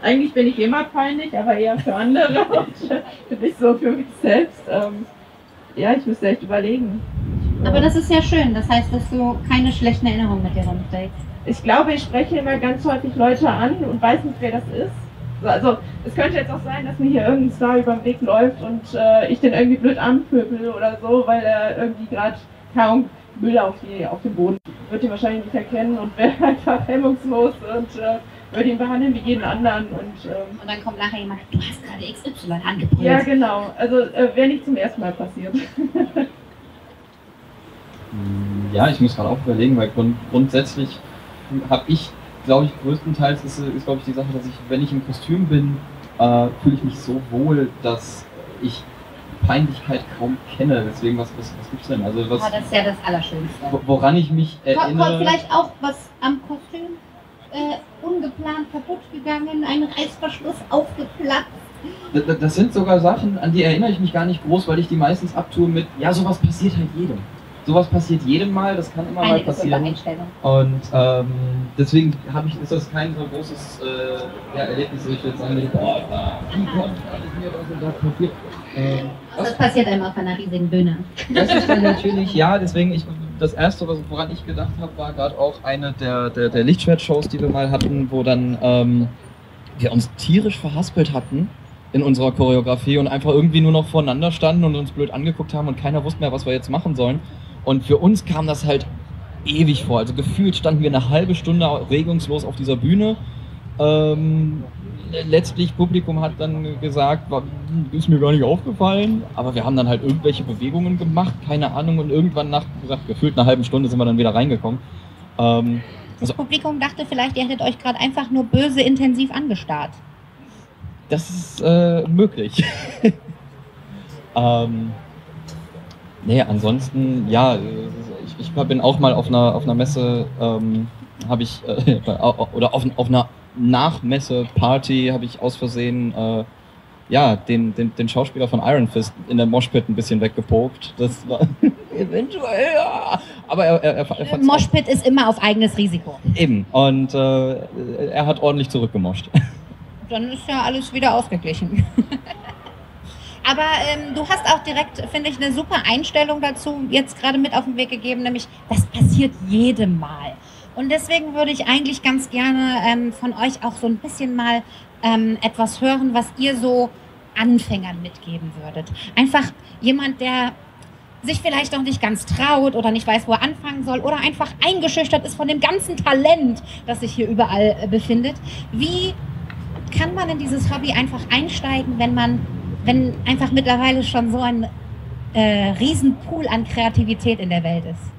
eigentlich bin ich immer peinlich, aber eher für andere und nicht so für mich selbst. Ähm, ja, ich müsste echt überlegen. Aber das ist ja schön. Das heißt, dass du keine schlechten Erinnerungen mit dir rumträgst. Ich glaube, ich spreche immer ganz häufig Leute an und weiß nicht, wer das ist. Also, es könnte jetzt auch sein, dass mir hier irgendein Star über den Weg läuft und äh, ich den irgendwie blöd anpöbel oder so, weil er irgendwie gerade kaum Müll auf, die, auf dem Boden. Wird ihn wahrscheinlich nicht erkennen und wäre einfach hemmungslos und äh, würde ihn behandeln wie jeden anderen. Und, ähm, und dann kommt nachher jemand, du hast gerade XY angebrüllt. Ja, genau. Also äh, wäre nicht zum ersten Mal passiert. ja, ich muss gerade auch überlegen, weil grund grundsätzlich habe ich, glaube ich, größtenteils ist, ist glaube ich, die Sache, dass ich, wenn ich im Kostüm bin, äh, fühle ich mich so wohl, dass ich Peinlichkeit kaum kenne. Deswegen, was, was, was gibt's denn? Also was, Oh, das ist ja das Allerschönste. wo- woran ich mich erinnere. Vielleicht auch was am Kostüm äh, ungeplant kaputt gegangen, ein Reißverschluss aufgeplatzt. Das sind sogar Sachen, an die erinnere ich mich gar nicht groß, weil ich die meistens abtue mit, ja, sowas passiert halt jedem. Sowas passiert jedem Mal, das kann immer mal Eine gesunde passieren. Und ähm, deswegen habe ich, ist das kein so großes äh, ja, Erlebnis, wo ich jetzt sagen würde, boah, wie ist mir das und das passiert. Ähm, Das passiert einem auf einer riesigen Bühne. das ist dann natürlich, ja, deswegen, ich, das erste, woran ich gedacht habe, war gerade auch eine der, der, der Lichtschwert-Shows, die wir mal hatten, wo dann ähm, wir uns tierisch verhaspelt hatten in unserer Choreografie und einfach irgendwie nur noch voneinander standen und uns blöd angeguckt haben und keiner wusste mehr, was wir jetzt machen sollen. Und für uns kam das halt ewig vor. Also gefühlt standen wir eine halbe Stunde regungslos auf dieser Bühne. Ähm, letztlich Publikum hat dann gesagt, war, ist mir gar nicht aufgefallen, aber wir haben dann halt irgendwelche Bewegungen gemacht, keine Ahnung, und irgendwann nach, gesagt, gefühlt einer halben Stunde sind wir dann wieder reingekommen. Ähm, Das Publikum dachte vielleicht, ihr hättet euch gerade einfach nur böse intensiv angestarrt. das ist äh, möglich. ähm, nee, ansonsten, ja, ich, ich bin auch mal auf einer, auf einer Messe, ähm, habe ich, äh, oder auf, auf einer Nachmesse-Party habe ich aus Versehen, äh, ja, den, den, den Schauspieler von Iron Fist in der Moshpit ein bisschen weggepokt. Das war eventuell, ja. Aber er, er, er, er Moshpit ist immer auf eigenes Risiko. Eben. Und äh, er hat ordentlich zurückgemoscht. Dann ist ja alles wieder ausgeglichen. Aber ähm, du hast auch direkt, finde ich, eine super Einstellung dazu jetzt gerade mit auf den Weg gegeben, nämlich das passiert jedem Mal. Und deswegen würde ich eigentlich ganz gerne ähm, von euch auch so ein bisschen mal ähm, etwas hören, was ihr so Anfängern mitgeben würdet. Einfach jemand, der sich vielleicht noch nicht ganz traut oder nicht weiß, wo er anfangen soll oder einfach eingeschüchtert ist von dem ganzen Talent, das sich hier überall äh, befindet. Wie kann man in dieses Hobby einfach einsteigen, wenn man, wenn einfach mittlerweile schon so ein äh, Riesenpool an Kreativität in der Welt ist?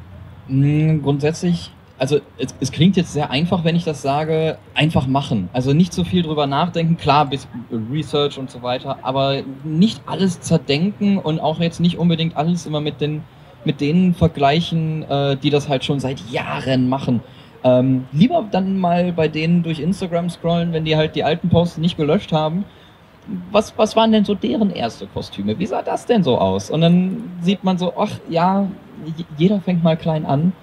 Mm, Grundsätzlich, also es, es klingt jetzt sehr einfach, wenn ich das sage, einfach machen. Also nicht so viel drüber nachdenken, klar, bis Research und so weiter, aber nicht alles zerdenken und auch jetzt nicht unbedingt alles immer mit den mit denen vergleichen, äh, die das halt schon seit Jahren machen. Ähm, lieber dann mal bei denen durch Instagram scrollen, wenn die halt die alten Posts nicht gelöscht haben. Was, was waren denn so deren erste Kostüme? Wie sah das denn so aus? Und dann sieht man so, ach ja, jeder fängt mal klein an.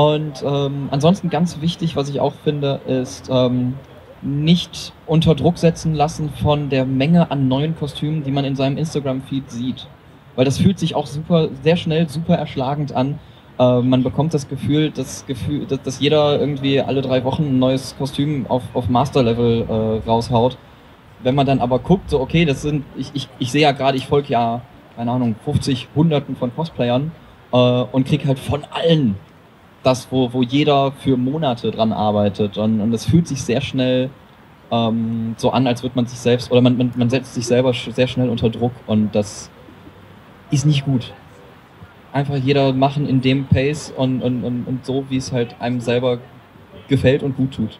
Und ähm, ansonsten ganz wichtig, was ich auch finde, ist ähm, nicht unter Druck setzen lassen von der Menge an neuen Kostümen, die man in seinem Instagram-Feed sieht. Weil das fühlt sich auch super, sehr schnell super erschlagend an. Äh, man bekommt das Gefühl, das Gefühl, dass, dass jeder irgendwie alle drei Wochen ein neues Kostüm auf, auf Master-Level äh, raushaut. Wenn man dann aber guckt, so okay, das sind, ich, ich, ich sehe ja gerade, ich folge ja, keine Ahnung, 50, Hunderten von Cosplayern äh, und krieg halt von allen das, wo, wo jeder für Monate dran arbeitet. Und, es fühlt sich sehr schnell ähm, so an, als würde man sich selbst, oder man, man, man setzt sich selber sehr schnell unter Druck und das ist nicht gut. Einfach jeder machen in dem Pace und, und, und, und so, wie es halt einem selber gefällt und gut tut.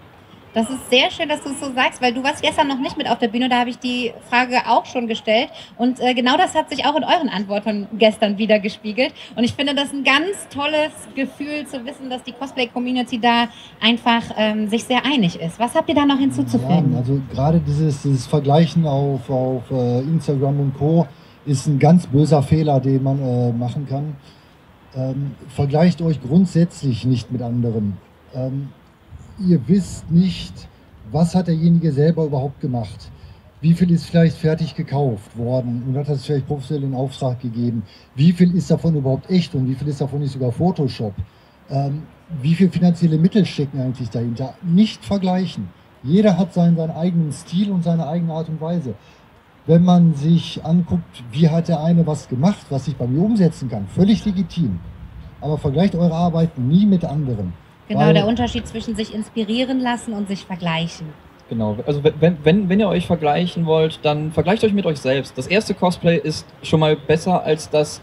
Das ist sehr schön, dass du es so sagst, weil du warst gestern noch nicht mit auf der Bühne, da habe ich die Frage auch schon gestellt. Und äh, genau das hat sich auch in euren Antworten gestern wieder gespiegelt. Und ich finde das ein ganz tolles Gefühl zu wissen, dass die Cosplay-Community da einfach ähm, sich sehr einig ist. Was habt ihr da noch hinzuzufügen? Ja, also gerade dieses, dieses Vergleichen auf, auf äh, Instagram und Co. ist ein ganz böser Fehler, den man äh, machen kann. Ähm, vergleicht euch grundsätzlich nicht mit anderen. Ähm, ihr wisst nicht, was hat derjenige selber überhaupt gemacht. Wie viel ist vielleicht fertig gekauft worden und hat das vielleicht professionell in Auftrag gegeben? Wie viel ist davon überhaupt echt und wie viel ist davon nicht sogar Photoshop? Ähm, wie viel finanzielle Mittel stecken eigentlich dahinter? Nicht vergleichen. Jeder hat seinen, seinen eigenen Stil und seine eigene Art und Weise. Wenn man sich anguckt, wie hat der eine was gemacht, was ich bei mir umsetzen kann, völlig legitim. Aber vergleicht eure Arbeit nie mit anderen. Genau, Weil- der Unterschied zwischen sich inspirieren lassen und sich vergleichen. Genau, also wenn, wenn, wenn ihr euch vergleichen wollt, dann vergleicht euch mit euch selbst. Das erste Cosplay ist schon mal besser als das,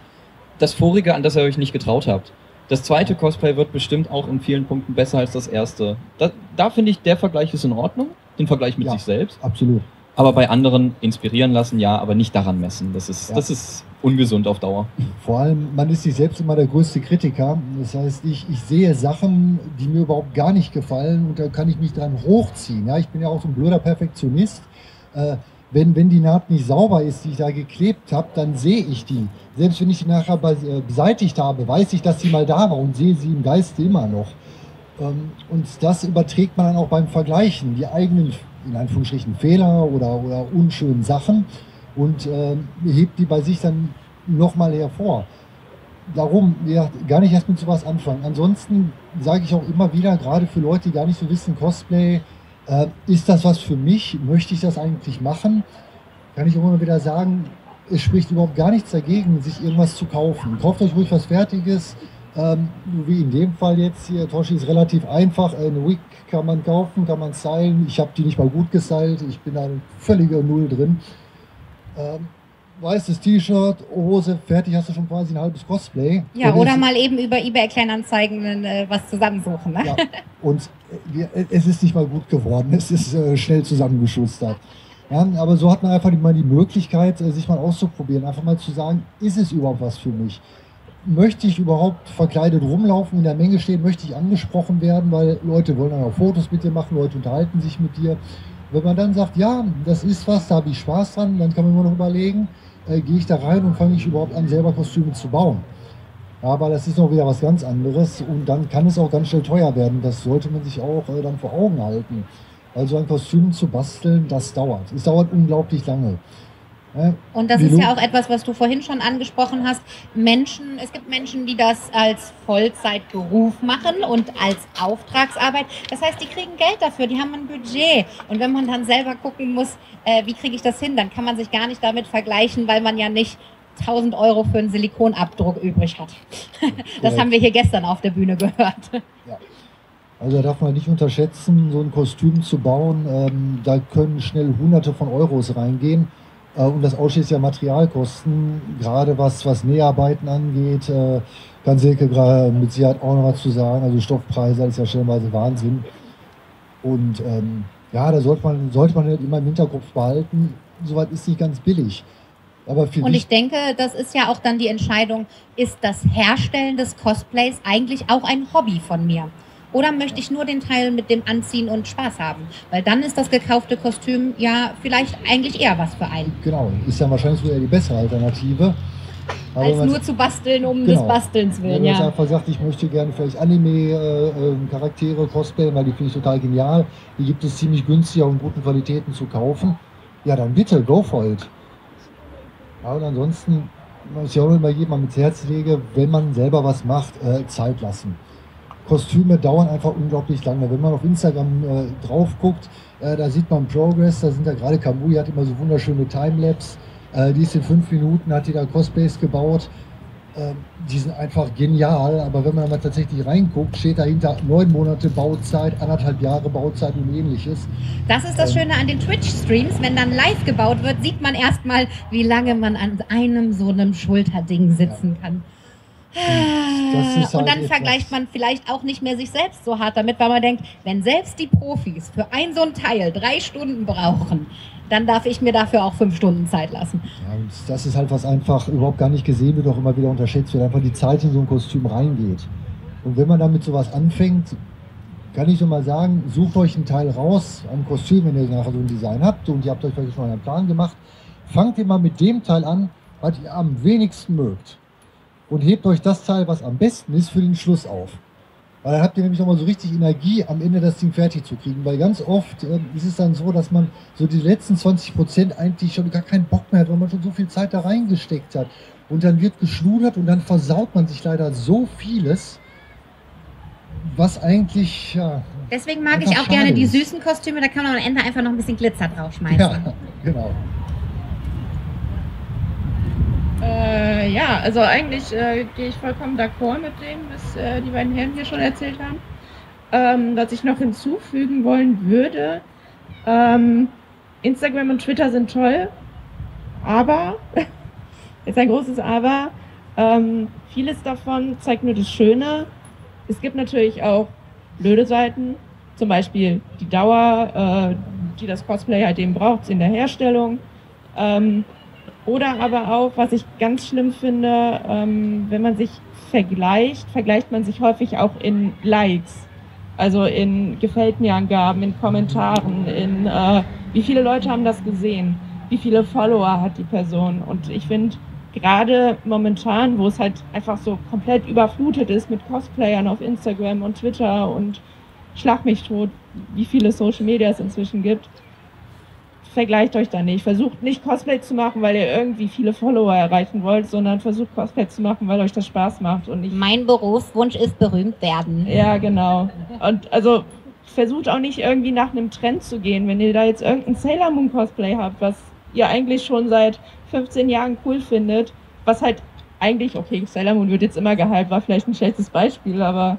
das vorige, an das ihr euch nicht getraut habt. Das zweite Cosplay wird bestimmt auch in vielen Punkten besser als das erste. Da, da finde ich, der Vergleich ist in Ordnung, den Vergleich mit Ja. sich selbst. Absolut. Aber bei anderen inspirieren lassen, ja, aber nicht daran messen. Das ist, Ja. das ist ungesund auf Dauer. Vor allem, man ist sich selbst immer der größte Kritiker. Das heißt, ich, ich sehe Sachen, die mir überhaupt gar nicht gefallen und da kann ich mich dran hochziehen. Ja, ich bin ja auch so ein blöder Perfektionist. Äh, wenn, wenn die Naht nicht sauber ist, die ich da geklebt habe, dann sehe ich die. Selbst wenn ich die nachher äh, beseitigt habe, weiß ich, dass sie mal da war und sehe sie im Geiste immer noch. Ähm, Und das überträgt man dann auch beim Vergleichen, die eigenen, in Anführungsstrichen, Fehler oder, oder unschönen Sachen und ähm, hebt die bei sich dann nochmal hervor. Darum ja, gar nicht erst mit sowas anfangen. Ansonsten sage ich auch immer wieder, gerade für Leute, die gar nicht so wissen, Cosplay, äh, ist das was für mich? Möchte ich das eigentlich machen? Kann ich auch immer wieder sagen, es spricht überhaupt gar nichts dagegen, sich irgendwas zu kaufen. Kauft euch ruhig was Fertiges. Ähm, wie in dem Fall jetzt hier, Toshi ist relativ einfach. Eine Wig kann man kaufen, kann man stylen. Ich habe die nicht mal gut gestylt. Ich bin da eine völlige Null drin. Ähm, weißes T-Shirt, Hose, fertig hast du schon quasi ein halbes Cosplay. Ja, oder mal eben über eBay Kleinanzeigen äh, was zusammensuchen. Ne? ja. Und äh, wir, es ist nicht mal gut geworden. Es ist äh, schnell zusammengeschustert. Ja, aber so hat man einfach mal die Möglichkeit, äh, sich mal auszuprobieren. Einfach mal zu sagen, ist es überhaupt was für mich? Möchte ich überhaupt verkleidet rumlaufen, in der Menge stehen? Möchte ich angesprochen werden? Weil Leute wollen dann auch Fotos mit dir machen, Leute unterhalten sich mit dir. Wenn man dann sagt, ja, das ist was, da habe ich Spaß dran, dann kann man immer noch überlegen, äh, gehe ich da rein und fange ich überhaupt an, selber Kostüme zu bauen. Aber das ist noch wieder was ganz anderes und dann kann es auch ganz schnell teuer werden. Das sollte man sich auch äh, dann vor Augen halten. Also ein Kostüm zu basteln, das dauert. Es dauert unglaublich lange. Ja, Und das ist ja auch etwas, was du vorhin schon angesprochen hast. Menschen, es gibt Menschen, die das als Vollzeitberuf machen und als Auftragsarbeit. Das heißt, die kriegen Geld dafür, die haben ein Budget. Und wenn man dann selber gucken muss, äh, wie kriege ich das hin, dann kann man sich gar nicht damit vergleichen, weil man ja nicht 1000 Euro für einen Silikonabdruck übrig hat. Das haben wir hier gestern auf der Bühne gehört. Also da darf man nicht unterschätzen, so ein Kostüm zu bauen. Ähm, da können schnell Hunderte von Euros reingehen. Äh, und das ausschließlich ja Materialkosten, gerade was, was Näharbeiten angeht, äh, kann Silke gerade mit Sicherheit auch noch was zu sagen. Also Stoffpreise, das ist ja stellenweise Wahnsinn. Und ähm, ja, da sollte man, sollte man halt immer im Hinterkopf behalten, soweit ist nicht ganz billig. Aber für Und ich denke, das ist ja auch dann die Entscheidung, ist das Herstellen des Cosplays eigentlich auch ein Hobby von mir? Oder möchte ich nur den Teil mit dem Anziehen und Spaß haben? Weil dann ist das gekaufte Kostüm ja vielleicht eigentlich eher was für einen, Genau, ist ja wahrscheinlich sogar die bessere Alternative. Aber wenn als man- nur zu basteln um Genau. des Bastelns Wenn willen. man jetzt Ja. einfach sagt, ich möchte gerne vielleicht Anime-Charaktere cosplayen, weil die finde ich total genial. Die gibt es ziemlich günstig auch in guten Qualitäten zu kaufen. Ja, dann bitte, go for it. Ja, und ansonsten, was ich auch immer jedem mal ins Herz lege, wenn man selber was macht, äh, Zeit lassen. Kostüme dauern einfach unglaublich lange. Wenn man auf Instagram äh, drauf guckt, äh, da sieht man Progress, da sind da gerade Kamui hat immer so wunderschöne Timelapse. Äh, die ist in fünf Minuten, hat die da Cosplays gebaut. Ähm, die sind einfach genial, aber wenn man mal tatsächlich reinguckt, steht dahinter neun Monate Bauzeit, anderthalb Jahre Bauzeit und ähnliches. Das ist das Ähm. Schöne an den Twitch-Streams. Wenn dann live gebaut wird, sieht man erstmal, wie lange man an einem so einem Schulterding sitzen kann. Ist und halt dann vergleicht man vielleicht auch nicht mehr sich selbst so hart damit, weil man denkt, wenn selbst die Profis für ein so ein Teil drei Stunden brauchen, dann darf ich mir dafür auch fünf Stunden Zeit lassen. Ja, und das ist halt was einfach überhaupt gar nicht gesehen wird, auch immer wieder unterschätzt wird, einfach die Zeit in so ein Kostüm reingeht. Und wenn man damit sowas anfängt, kann ich so mal sagen, sucht euch einen Teil raus, ein Kostüm, wenn ihr nachher so ein Design habt und ihr habt euch vielleicht schon einen Plan gemacht, fangt immer mit dem Teil an, was ihr am wenigsten mögt. Und hebt euch das Teil, was am besten ist, für den Schluss auf. Weil dann habt ihr nämlich nochmal so richtig Energie, am Ende das Ding fertig zu kriegen. Weil ganz oft ähm, ist es dann so, dass man so die letzten 20 Prozent eigentlich schon gar keinen Bock mehr hat, weil man schon so viel Zeit da reingesteckt hat. Und dann wird geschludert und dann versaut man sich leider so vieles, was eigentlich, ja, Deswegen mag ich auch gerne schade die ist. süßen Kostüme, da kann man am Ende einfach noch ein bisschen Glitzer draufschmeißen. ja genau. Äh, ja, also eigentlich äh, gehe ich vollkommen d'accord mit dem, was äh, die beiden Herren hier schon erzählt haben. Ähm, was ich noch hinzufügen wollen würde, ähm, Instagram und Twitter sind toll, aber, ist ein großes Aber, ähm, vieles davon zeigt nur das Schöne. Es gibt natürlich auch blöde Seiten, zum Beispiel die Dauer, äh, die das Cosplay halt eben braucht, in der Herstellung. Ähm, oder aber auch, was ich ganz schlimm finde, ähm, wenn man sich vergleicht, vergleicht man sich häufig auch in Likes. Also in gefällt mir Angaben, in Kommentaren, in äh, wie viele Leute haben das gesehen, wie viele Follower hat die Person. Und ich finde, gerade momentan, wo es halt einfach so komplett überflutet ist mit Cosplayern auf Instagram und Twitter und Schlag mich tot, wie viele Social Media es inzwischen gibt, vergleicht euch da nicht. Versucht nicht Cosplay zu machen, weil ihr irgendwie viele Follower erreichen wollt, sondern versucht Cosplay zu machen, weil euch das Spaß macht. Und nicht mein Berufswunsch ist berühmt werden. Ja, genau. Und also versucht auch nicht irgendwie nach einem Trend zu gehen. Wenn ihr da jetzt irgendein Sailor Moon Cosplay habt, was ihr eigentlich schon seit 15 Jahren cool findet, was halt eigentlich, okay, Sailor Moon wird jetzt immer gehypt, war vielleicht ein schlechtes Beispiel, aber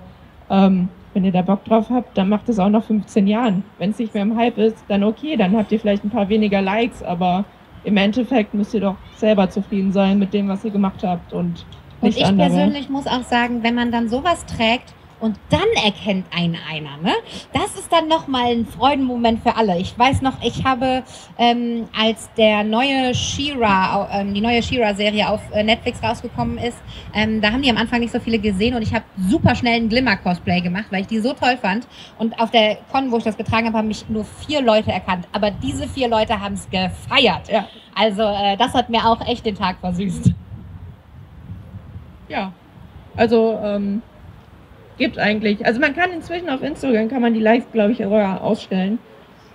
ähm, wenn ihr da Bock drauf habt, dann macht es auch nach 15 Jahren. Wenn es nicht mehr im Hype ist, dann okay, dann habt ihr vielleicht ein paar weniger Likes, aber im Endeffekt müsst ihr doch selber zufrieden sein mit dem, was ihr gemacht habt und nicht Und ich andere. persönlich muss auch sagen, wenn man dann sowas trägt und dann erkennt einen einer, ne? Das ist dann nochmal ein Freudenmoment für alle. Ich weiß noch, ich habe, ähm, als der neue She-Ra, ähm, die neue She-Ra-Serie auf äh, Netflix rausgekommen ist, ähm, da haben die am Anfang nicht so viele gesehen und ich habe super schnell ein Glimmer-Cosplay gemacht, weil ich die so toll fand. Und auf der Con, wo ich das getragen habe, haben mich nur vier Leute erkannt. Aber diese vier Leute haben es gefeiert. Ja. Also äh, das hat mir auch echt den Tag versüßt. Ja. Also, ähm, gibt eigentlich. Also man kann inzwischen auf Instagram kann man die Likes, glaube ich, sogar ausstellen.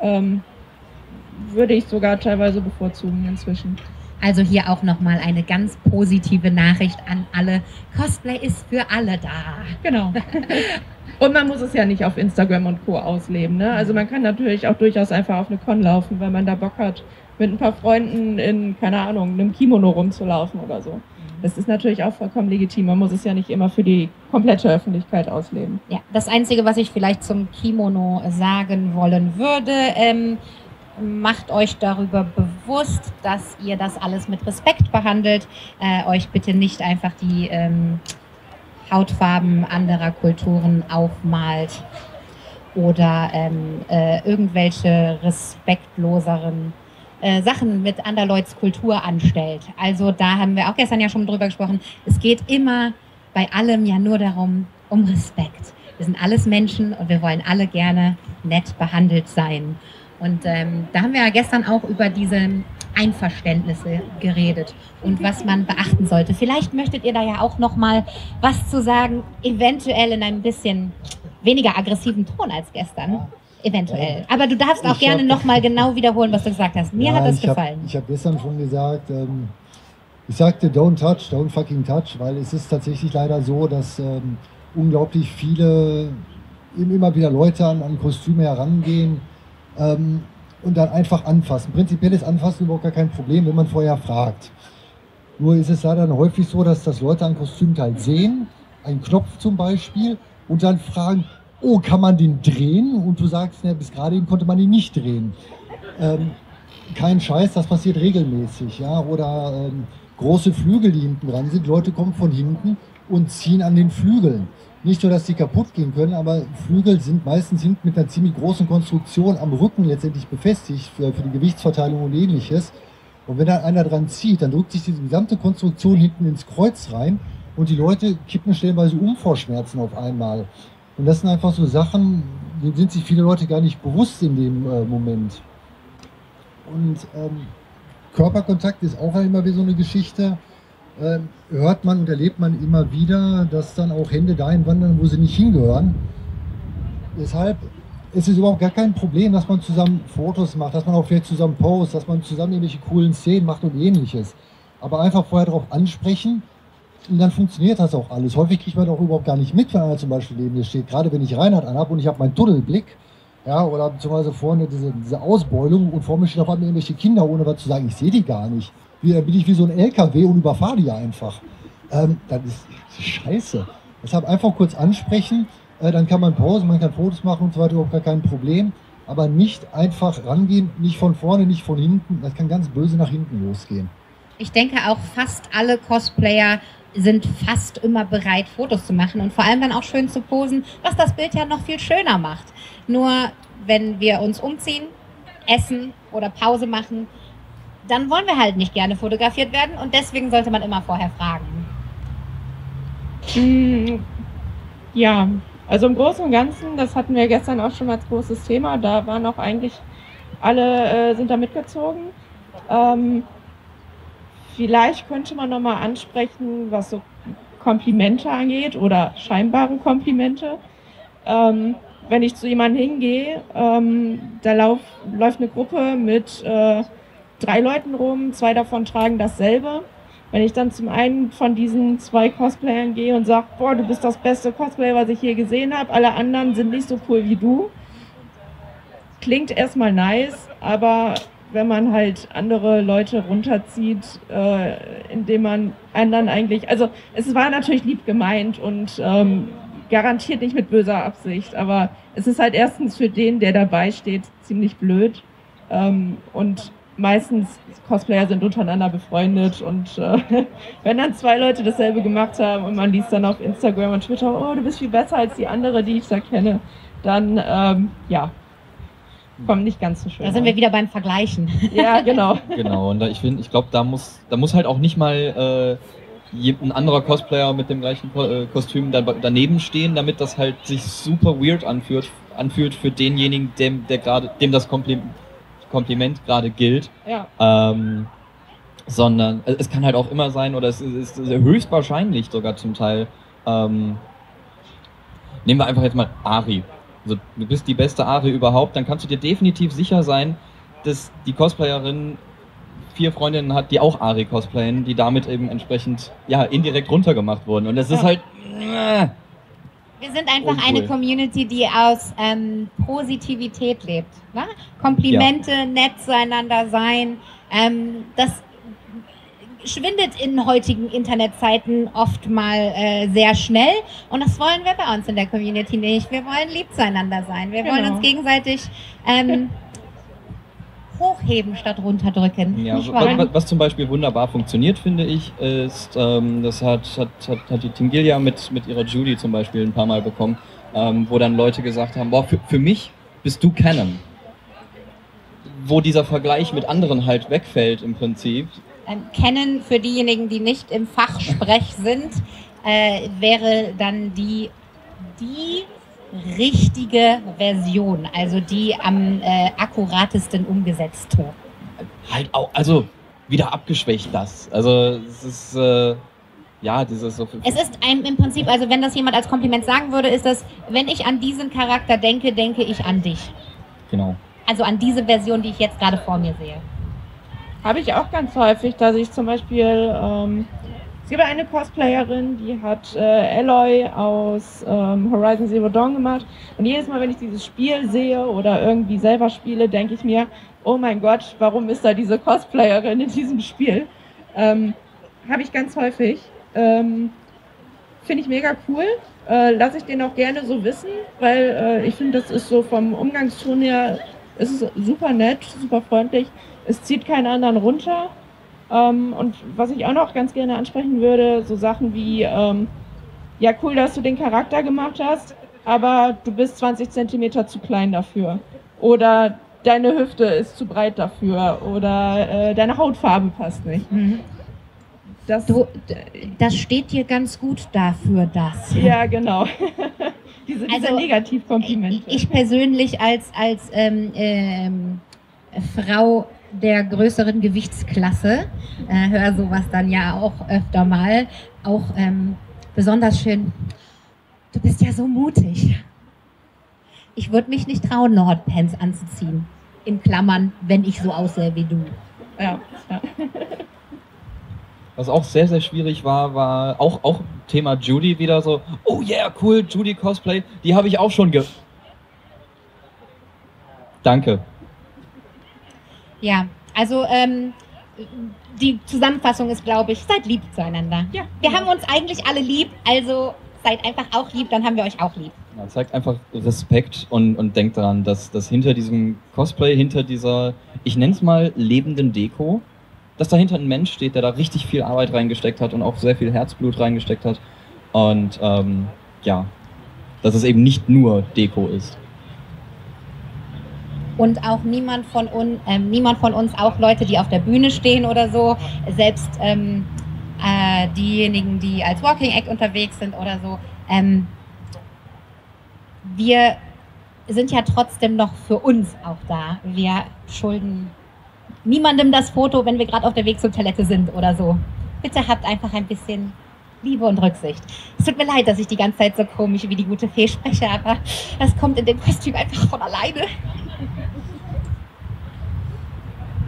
Ähm, würde ich sogar teilweise bevorzugen inzwischen. Also hier auch nochmal eine ganz positive Nachricht an alle. Cosplay ist für alle da. Genau. Und man muss es ja nicht auf Instagram und Co. ausleben. Ne? Also man kann natürlich auch durchaus einfach auf eine Con laufen, wenn man da Bock hat, mit ein paar Freunden in, keine Ahnung, einem Kimono rumzulaufen oder so. Das ist natürlich auch vollkommen legitim. Man muss es ja nicht immer für die komplette Öffentlichkeit ausleben. Ja, das Einzige, was ich vielleicht zum Kimono sagen wollen würde, ähm, macht euch darüber bewusst, dass ihr das alles mit Respekt behandelt. Äh, euch bitte nicht einfach die ähm, Hautfarben anderer Kulturen aufmalt oder ähm, äh, irgendwelche respektloseren äh, Sachen mit Anderleuts Kultur anstellt. Also da haben wir auch gestern ja schon drüber gesprochen. Es geht immer bei allem ja nur darum, um Respekt. Wir sind alles Menschen und wir wollen alle gerne nett behandelt sein. Und ähm, da haben wir ja gestern auch über diese Einverständnisse geredet und was man beachten sollte. Vielleicht möchtet ihr da ja auch noch mal was zu sagen, eventuell in einem bisschen weniger aggressiven Ton als gestern. Eventuell. Aber du darfst auch Ich gerne hab- noch mal genau wiederholen, was du gesagt hast. Mir Ja, hat das ich hab- gefallen. ich habe gestern schon gesagt, ähm, ich sagte don't touch, don't fucking touch, weil es ist tatsächlich leider so, dass ähm, unglaublich viele eben immer wieder Leute an, an Kostüme herangehen ähm, und dann einfach anfassen. Prinzipiell ist Anfassen überhaupt gar kein Problem, wenn man vorher fragt. Nur ist es leider dann häufig so, dass das Leute ein Kostümteil sehen, einen Knopf zum Beispiel, und dann fragen, oh, kann man den drehen? Und du sagst, ne, bis gerade eben konnte man ihn nicht drehen. Ähm, kein Scheiß, das passiert regelmäßig, ja. Oder ähm, große Flügel, die hinten dran sind. Leute kommen von hinten und ziehen an den Flügeln. Nicht nur, dass die kaputt gehen können, aber Flügel sind meistens hinten mit einer ziemlich großen Konstruktion am Rücken letztendlich befestigt für, für die Gewichtsverteilung und ähnliches. Und wenn dann einer dran zieht, dann drückt sich diese gesamte Konstruktion hinten ins Kreuz rein und die Leute kippen stellenweise um vor Schmerzen auf einmal. Und das sind einfach so Sachen, die sind sich viele Leute gar nicht bewusst in dem äh, Moment. Und ähm, Körperkontakt ist auch immer wieder so eine Geschichte. Ähm, hört man und erlebt man immer wieder, dass dann auch Hände dahin wandern, wo sie nicht hingehören. Deshalb ist es überhaupt gar kein Problem, dass man zusammen Fotos macht, dass man auch vielleicht zusammen postet, dass man zusammen irgendwelche coolen Szenen macht und ähnliches. Aber einfach vorher darauf ansprechen und dann funktioniert das auch alles. Häufig kriegt man auch überhaupt gar nicht mit, wenn einer zum Beispiel neben mir steht. Gerade wenn ich Reinhard anhab und ich habe meinen Tunnelblick, ja, oder beziehungsweise vorne diese, diese Ausbeulung und vor mir stehen auf einmal irgendwelche Kinder, ohne was zu sagen. Ich sehe die gar nicht. Wie, bin ich wie so ein LKW und überfahre die einfach. Ähm, das ist scheiße. Deshalb einfach kurz ansprechen, äh, dann kann man pausen, man kann Fotos machen und so weiter, überhaupt gar kein Problem. Aber nicht einfach rangehen, nicht von vorne, nicht von hinten. Das kann ganz böse nach hinten losgehen. Ich denke auch fast alle Cosplayer sind fast immer bereit, Fotos zu machen und vor allem dann auch schön zu posen, was das Bild ja noch viel schöner macht. Nur wenn wir uns umziehen, essen oder Pause machen, dann wollen wir halt nicht gerne fotografiert werden und deswegen sollte man immer vorher fragen. Mm, Ja, also im Großen und Ganzen, das hatten wir gestern auch schon als großes Thema, da waren auch eigentlich alle äh, sind da mitgezogen. Ähm, vielleicht könnte man nochmal ansprechen, was so Komplimente angeht oder scheinbare Komplimente. Ähm, wenn ich zu jemandem hingehe, ähm, da lauf, läuft eine Gruppe mit äh, drei Leuten rum, zwei davon tragen dasselbe. Wenn ich dann zum einen von diesen zwei Cosplayern gehe und sage, boah, du bist das beste Cosplay, was ich je gesehen habe, alle anderen sind nicht so cool wie du, klingt erstmal nice, aber wenn man halt andere Leute runterzieht, äh, indem man anderen eigentlich, also es war natürlich lieb gemeint und ähm, garantiert nicht mit böser Absicht, aber es ist halt erstens für den, der dabei steht, ziemlich blöd. Ähm, und meistens Cosplayer sind untereinander befreundet und äh, wenn dann zwei Leute dasselbe gemacht haben und man liest dann auf Instagram und Twitter, oh, du bist viel besser als die andere, die ich da kenne, dann ähm, ja, kommt nicht ganz so schön. Da sind an. wir wieder beim Vergleichen. Ja, genau. Genau, und da, ich finde, ich glaube, da muss, da muss halt auch nicht mal äh, ein anderer Cosplayer mit dem gleichen äh, Kostüm da, daneben stehen, damit das halt sich super weird anfühlt, anfühlt für denjenigen, dem, der gerade, dem das Kompli Kompliment gerade gilt. Ja. Ähm, sondern äh, es kann halt auch immer sein, oder es ist, es ist höchstwahrscheinlich sogar zum Teil. Ähm, nehmen wir einfach jetzt mal Ari. Also du bist die beste Ari überhaupt, dann kannst du dir definitiv sicher sein, dass die Cosplayerin vier Freundinnen hat, die auch Ari cosplayen, die damit eben entsprechend ja indirekt runtergemacht wurden. Und das ist Ja. halt. äh, Wir sind einfach Uncool. eine Community, die aus ähm, Positivität lebt. Ne? Komplimente, nett zueinander sein. Ähm, das schwindet in heutigen Internetzeiten oft mal äh, sehr schnell. Und das wollen wir bei uns in der Community nicht. Wir wollen lieb zueinander sein. Wir wollen Genau. uns gegenseitig ähm, hochheben statt runterdrücken. Ja, nicht wa- wahr? wa- was zum Beispiel wunderbar funktioniert, finde ich, ist, ähm, das hat, hat, hat, hat die Tingilia mit, mit ihrer Judy zum Beispiel ein paar Mal bekommen, ähm, wo dann Leute gesagt haben, boah, für, für mich bist du Canon. Wo dieser Vergleich mit anderen halt wegfällt im Prinzip. Ähm, kennen für diejenigen, die nicht im Fachsprech sind, äh, wäre dann die, die richtige Version, also die am äh, akkuratesten umgesetzte. Halt auch, also wieder abgeschwächt das. Also es ist, äh, ja, dieses so. Es ist ein, im Prinzip, also wenn das jemand als Kompliment sagen würde, ist das, wenn ich an diesen Charakter denke, denke ich an dich. Genau. Also an diese Version, die ich jetzt gerade vor mir sehe. Habe ich auch ganz häufig, dass ich zum Beispiel, ähm, es gibt eine Cosplayerin, die hat äh, Aloy aus ähm, Horizon Zero Dawn gemacht. Und jedes Mal, wenn ich dieses Spiel sehe oder irgendwie selber spiele, denke ich mir, oh mein Gott, warum ist da diese Cosplayerin in diesem Spiel? Ähm, Habe ich ganz häufig. Ähm, Finde ich mega cool. Äh, Lasse ich den auch gerne so wissen, weil äh, ich finde, das ist so vom Umgangston her, es ist super nett, super freundlich. Es zieht keinen anderen runter. Ähm, und was ich auch noch ganz gerne ansprechen würde, so Sachen wie, ähm, ja cool, dass du den Charakter gemacht hast, aber du bist 20 Zentimeter zu klein dafür. Oder deine Hüfte ist zu breit dafür. Oder äh, deine Hautfarbe passt nicht. Das, Du, das steht dir ganz gut dafür, das. ja, genau. diese, diese Also, Negativkomplimente. Ich persönlich als, als ähm, ähm, Frau der größeren Gewichtsklasse äh, höre sowas dann ja auch öfter mal. Auch ähm, besonders schön. Du bist ja so mutig. Ich würde mich nicht trauen, eine Hotpants anzuziehen. In Klammern, wenn ich so aussehe wie du. ja, ja. Was auch sehr, sehr schwierig war, war auch, auch Thema Judy wieder so, oh yeah, cool, Judy Cosplay, die habe ich auch schon ge... Danke. Ja, also ähm, die Zusammenfassung ist, glaube ich, seid lieb zueinander. ja. Wir haben uns eigentlich alle lieb, also seid einfach auch lieb, dann haben wir euch auch lieb. Ja, zeigt einfach Respekt und, und denkt daran, dass, dass hinter diesem Cosplay, hinter dieser, ich nenne es mal, lebenden Deko, dass dahinter ein Mensch steht, der da richtig viel Arbeit reingesteckt hat und auch sehr viel Herzblut reingesteckt hat. Und ähm, ja, dass es eben nicht nur Deko ist. Und auch niemand von, un, ähm, niemand von uns, auch Leute, die auf der Bühne stehen oder so, selbst ähm, äh, diejenigen, die als Walking Act unterwegs sind oder so, ähm, wir sind ja trotzdem noch für uns auch da. Wir schulden niemandem das Foto, wenn wir gerade auf der Weg zur Toilette sind oder so. Bitte habt einfach ein bisschen Liebe und Rücksicht. Es tut mir leid, dass ich die ganze Zeit so komisch wie die gute Fee spreche, aber das kommt in dem Kostüm einfach von alleine.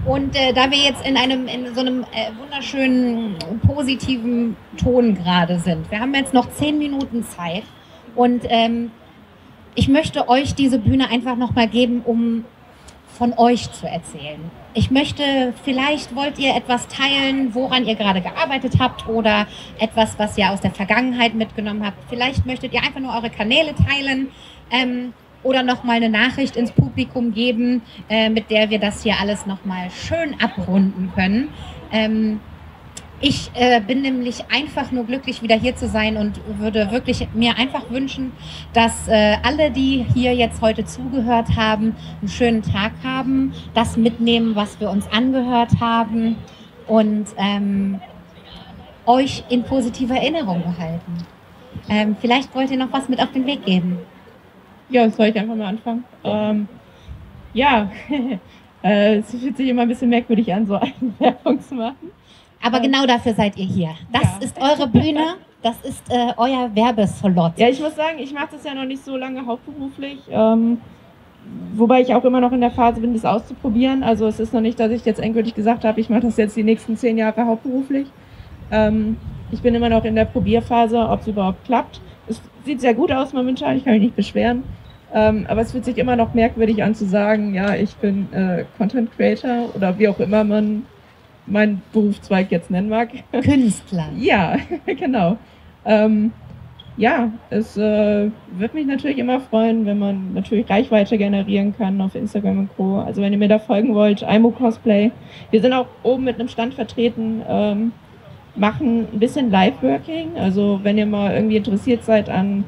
Und äh, da wir jetzt in einem in so einem äh, wunderschönen positiven Ton gerade sind, wir haben jetzt noch zehn Minuten Zeit und ähm, ich möchte euch diese Bühne einfach noch mal geben, um von euch zu erzählen. Ich möchte, vielleicht wollt ihr etwas teilen, woran ihr gerade gearbeitet habt oder etwas, was ihr aus der Vergangenheit mitgenommen habt. Vielleicht möchtet ihr einfach nur eure Kanäle teilen. Ähm, oder nochmal eine Nachricht ins Publikum geben, äh, mit der wir das hier alles nochmal schön abrunden können. Ähm, ich äh, bin nämlich einfach nur glücklich, wieder hier zu sein und würde wirklich mir einfach wünschen, dass äh, alle, die hier jetzt heute zugehört haben, einen schönen Tag haben, das mitnehmen, was wir uns angehört haben und ähm, euch in positiver Erinnerung behalten. Ähm, vielleicht wollt ihr noch was mit auf den Weg geben. Ja, soll ich einfach mal anfangen? Ähm, ja, äh, es fühlt sich immer ein bisschen merkwürdig an, so Eigenwerbung zu machen. Aber genau dafür seid ihr hier. Das ja. ist eure Bühne, das ist äh, euer Werbeslot. Ja, ich muss sagen, ich mache das ja noch nicht so lange hauptberuflich. Ähm, wobei ich auch immer noch in der Phase bin, das auszuprobieren. Also es ist noch nicht, dass ich jetzt endgültig gesagt habe, ich mache das jetzt die nächsten zehn Jahre hauptberuflich. Ähm, ich bin immer noch in der Probierphase, ob es überhaupt klappt. Es sieht sehr gut aus momentan, ich kann mich nicht beschweren. Ähm, aber es fühlt sich immer noch merkwürdig an zu sagen, ja, ich bin äh, Content Creator oder wie auch immer man meinen Berufszweig jetzt nennen mag. Künstler. ja, genau. Ähm, ja, es äh, wird mich natürlich immer freuen, wenn man natürlich Reichweite generieren kann auf Instagram und Co. Also wenn ihr mir da folgen wollt, IMO Cosplay. Wir sind auch oben mit einem Stand vertreten, ähm, machen ein bisschen Live-Working. Also wenn ihr mal irgendwie interessiert seid an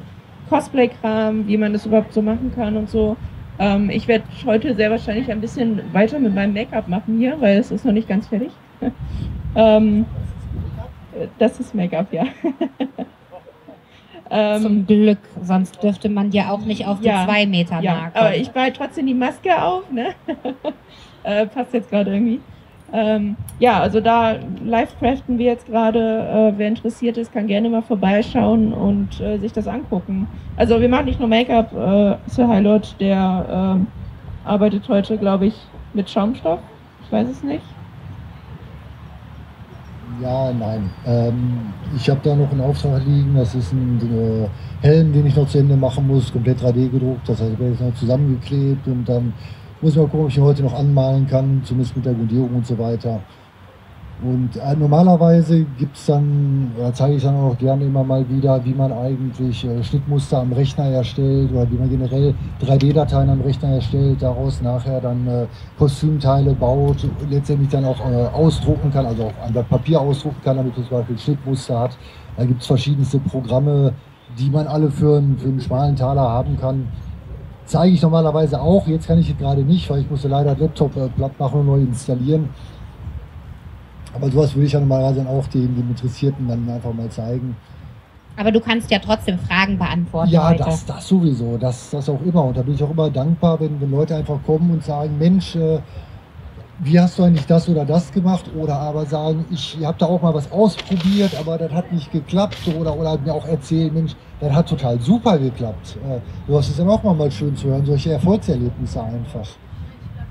Cosplay-Kram, wie man das überhaupt so machen kann und so. Ähm, ich werde heute sehr wahrscheinlich ein bisschen weiter mit meinem Make-up machen hier, weil es ist noch nicht ganz fertig. ähm, das ist Make-up, ja. ähm, Zum Glück, sonst dürfte man ja auch nicht auf die 2 Meter Marke. Ja, aber ich behalte trotzdem die Maske auf, ne? äh, passt jetzt gerade irgendwie. Ähm, ja, also da live craften wir jetzt gerade. Äh, wer interessiert ist, kann gerne mal vorbeischauen und äh, sich das angucken. Also wir machen nicht nur Make-up. Äh, Sir Hylord, der äh, arbeitet heute, glaube ich, mit Schaumstoff. Ich weiß es nicht. Ja, nein. Ähm, ich habe da noch einen Auftrag liegen. Das ist ein äh, Helm, den ich noch zu Ende machen muss, komplett 3D gedruckt. Das heißt, ich werde jetzt noch zusammengeklebt und dann muss ich mal gucken, ob ich ihn heute noch anmalen kann, zumindest mit der Grundierung und so weiter. Und äh, normalerweise gibt es dann, oder zeige ich dann auch gerne immer mal wieder, wie man eigentlich äh, Schnittmuster am Rechner erstellt oder wie man generell 3D-Dateien am Rechner erstellt, daraus nachher dann äh, Kostümteile baut, letztendlich dann auch äh, ausdrucken kann, also auch an Blatt Papier ausdrucken kann, damit man zum Beispiel Schnittmuster hat. Da gibt es verschiedenste Programme, die man alle für, einen, für einen schmalen Taler haben kann. Zeige ich normalerweise auch, jetzt kann ich es gerade nicht, weil ich musste leider Laptop äh, platt machen und neu installieren. Aber sowas würde ich ja normalerweise dann auch den, den Interessierten dann einfach mal zeigen. Aber du kannst ja trotzdem Fragen beantworten. Ja, das, das sowieso, das, das auch immer. Und da bin ich auch immer dankbar, wenn, wenn Leute einfach kommen und sagen, Mensch, äh, wie hast du eigentlich das oder das gemacht? Oder aber sagen, ich habe da auch mal was ausprobiert, aber das hat nicht geklappt. Oder, oder mir auch erzählen, Mensch, das hat total super geklappt. Äh, sowas ist dann auch mal schön zu hören, solche Erfolgserlebnisse einfach.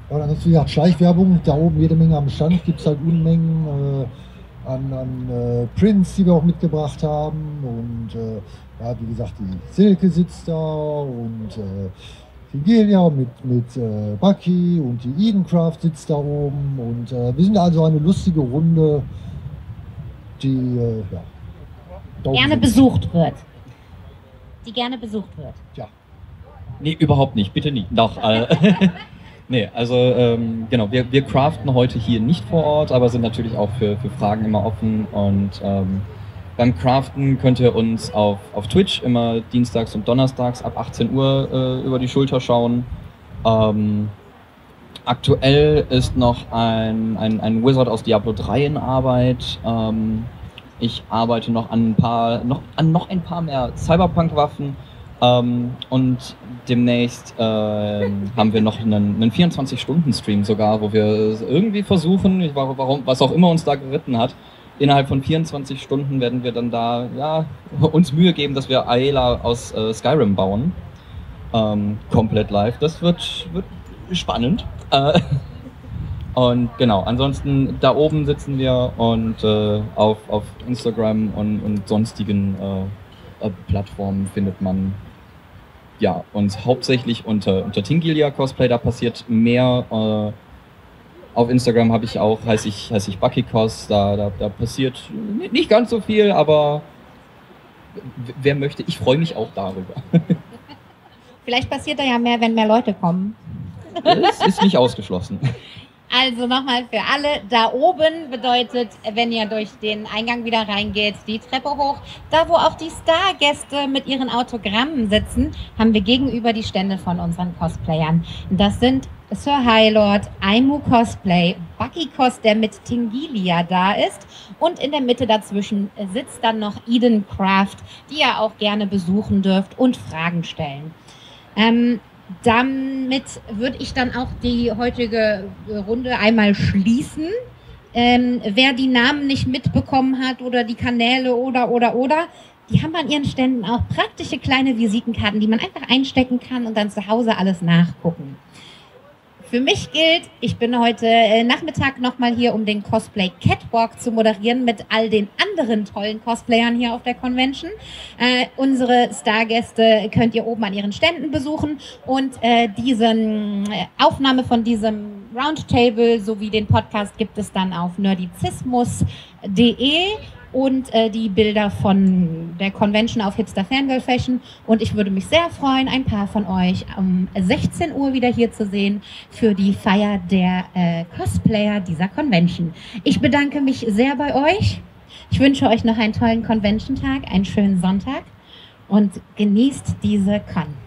Ja, dann hast du ja Schleichwerbung, da oben jede Menge am Stand, gibt es halt Unmengen äh, an, an äh, Prints, die wir auch mitgebracht haben. Und äh, ja, wie gesagt, die Silke sitzt da und äh, Figelia mit, mit äh, Bucky und die Edencraft sitzt da oben. Und äh, wir sind also eine lustige Runde, die äh, ja, gerne sind. besucht wird. Die gerne besucht wird. Ja. Nee, überhaupt nicht, bitte nicht. Doch, äh, nee, also ähm, genau, wir, wir craften heute hier nicht vor Ort, aber sind natürlich auch für, für Fragen immer offen und ähm, beim Craften könnt ihr uns auf, auf Twitch immer dienstags und donnerstags ab 18 Uhr äh, über die Schulter schauen. Ähm, aktuell ist noch ein, ein, ein Wizard aus Diablo 3 in Arbeit. Ähm, ich arbeite noch an ein paar, noch, an noch ein paar mehr Cyberpunk-Waffen. Ähm, und demnächst äh, haben wir noch einen, einen 24-Stunden-Stream sogar, wo wir irgendwie versuchen, warum, was auch immer uns da geritten hat, innerhalb von 24 Stunden werden wir dann da ja, uns Mühe geben, dass wir Aela aus äh, Skyrim bauen. Ähm, komplett live. Das wird, wird spannend. Äh, und genau, ansonsten da oben sitzen wir und äh, auf, auf Instagram und, und sonstigen äh, Plattformen findet man ja, uns hauptsächlich unter, unter Tingilia Cosplay, da passiert mehr. Äh, auf Instagram habe ich auch, heiße ich, heiße ich Bucky Cos, da, da, da passiert nicht ganz so viel, aber wer möchte, ich freue mich auch darüber. Vielleicht passiert da ja mehr, wenn mehr Leute kommen. Das ist nicht ausgeschlossen. Also nochmal für alle, da oben bedeutet, wenn ihr durch den Eingang wieder reingeht, die Treppe hoch. Da, wo auch die Stargäste mit ihren Autogrammen sitzen, haben wir gegenüber die Stände von unseren Cosplayern. Das sind Sir Highlord, Aimu Cosplay, Bucky Cos, der mit Tingilia da ist. Und in der Mitte dazwischen sitzt dann noch Eden Craft, die ihr auch gerne besuchen dürft und Fragen stellen. Ähm, damit würde ich dann auch die heutige Runde einmal schließen. Ähm, wer die Namen nicht mitbekommen hat oder die Kanäle oder oder oder, die haben an ihren Ständen auch praktische kleine Visitenkarten, die man einfach einstecken kann und dann zu Hause alles nachgucken. Für mich gilt, ich bin heute äh, Nachmittag nochmal hier, um den Cosplay Catwalk zu moderieren mit all den anderen tollen Cosplayern hier auf der Convention. Äh, unsere Stargäste könnt ihr oben an ihren Ständen besuchen und äh, diesen äh, Aufnahme von diesem Roundtable sowie den Podcast gibt es dann auf nerdizismus.de und äh, die Bilder von der Convention auf Hipster Fangirl Fashion. Und ich würde mich sehr freuen, ein paar von euch um 16 Uhr wieder hier zu sehen für die Feier der äh, Cosplayer dieser Convention. Ich bedanke mich sehr bei euch. Ich wünsche euch noch einen tollen Convention-Tag, einen schönen Sonntag und genießt diese Con.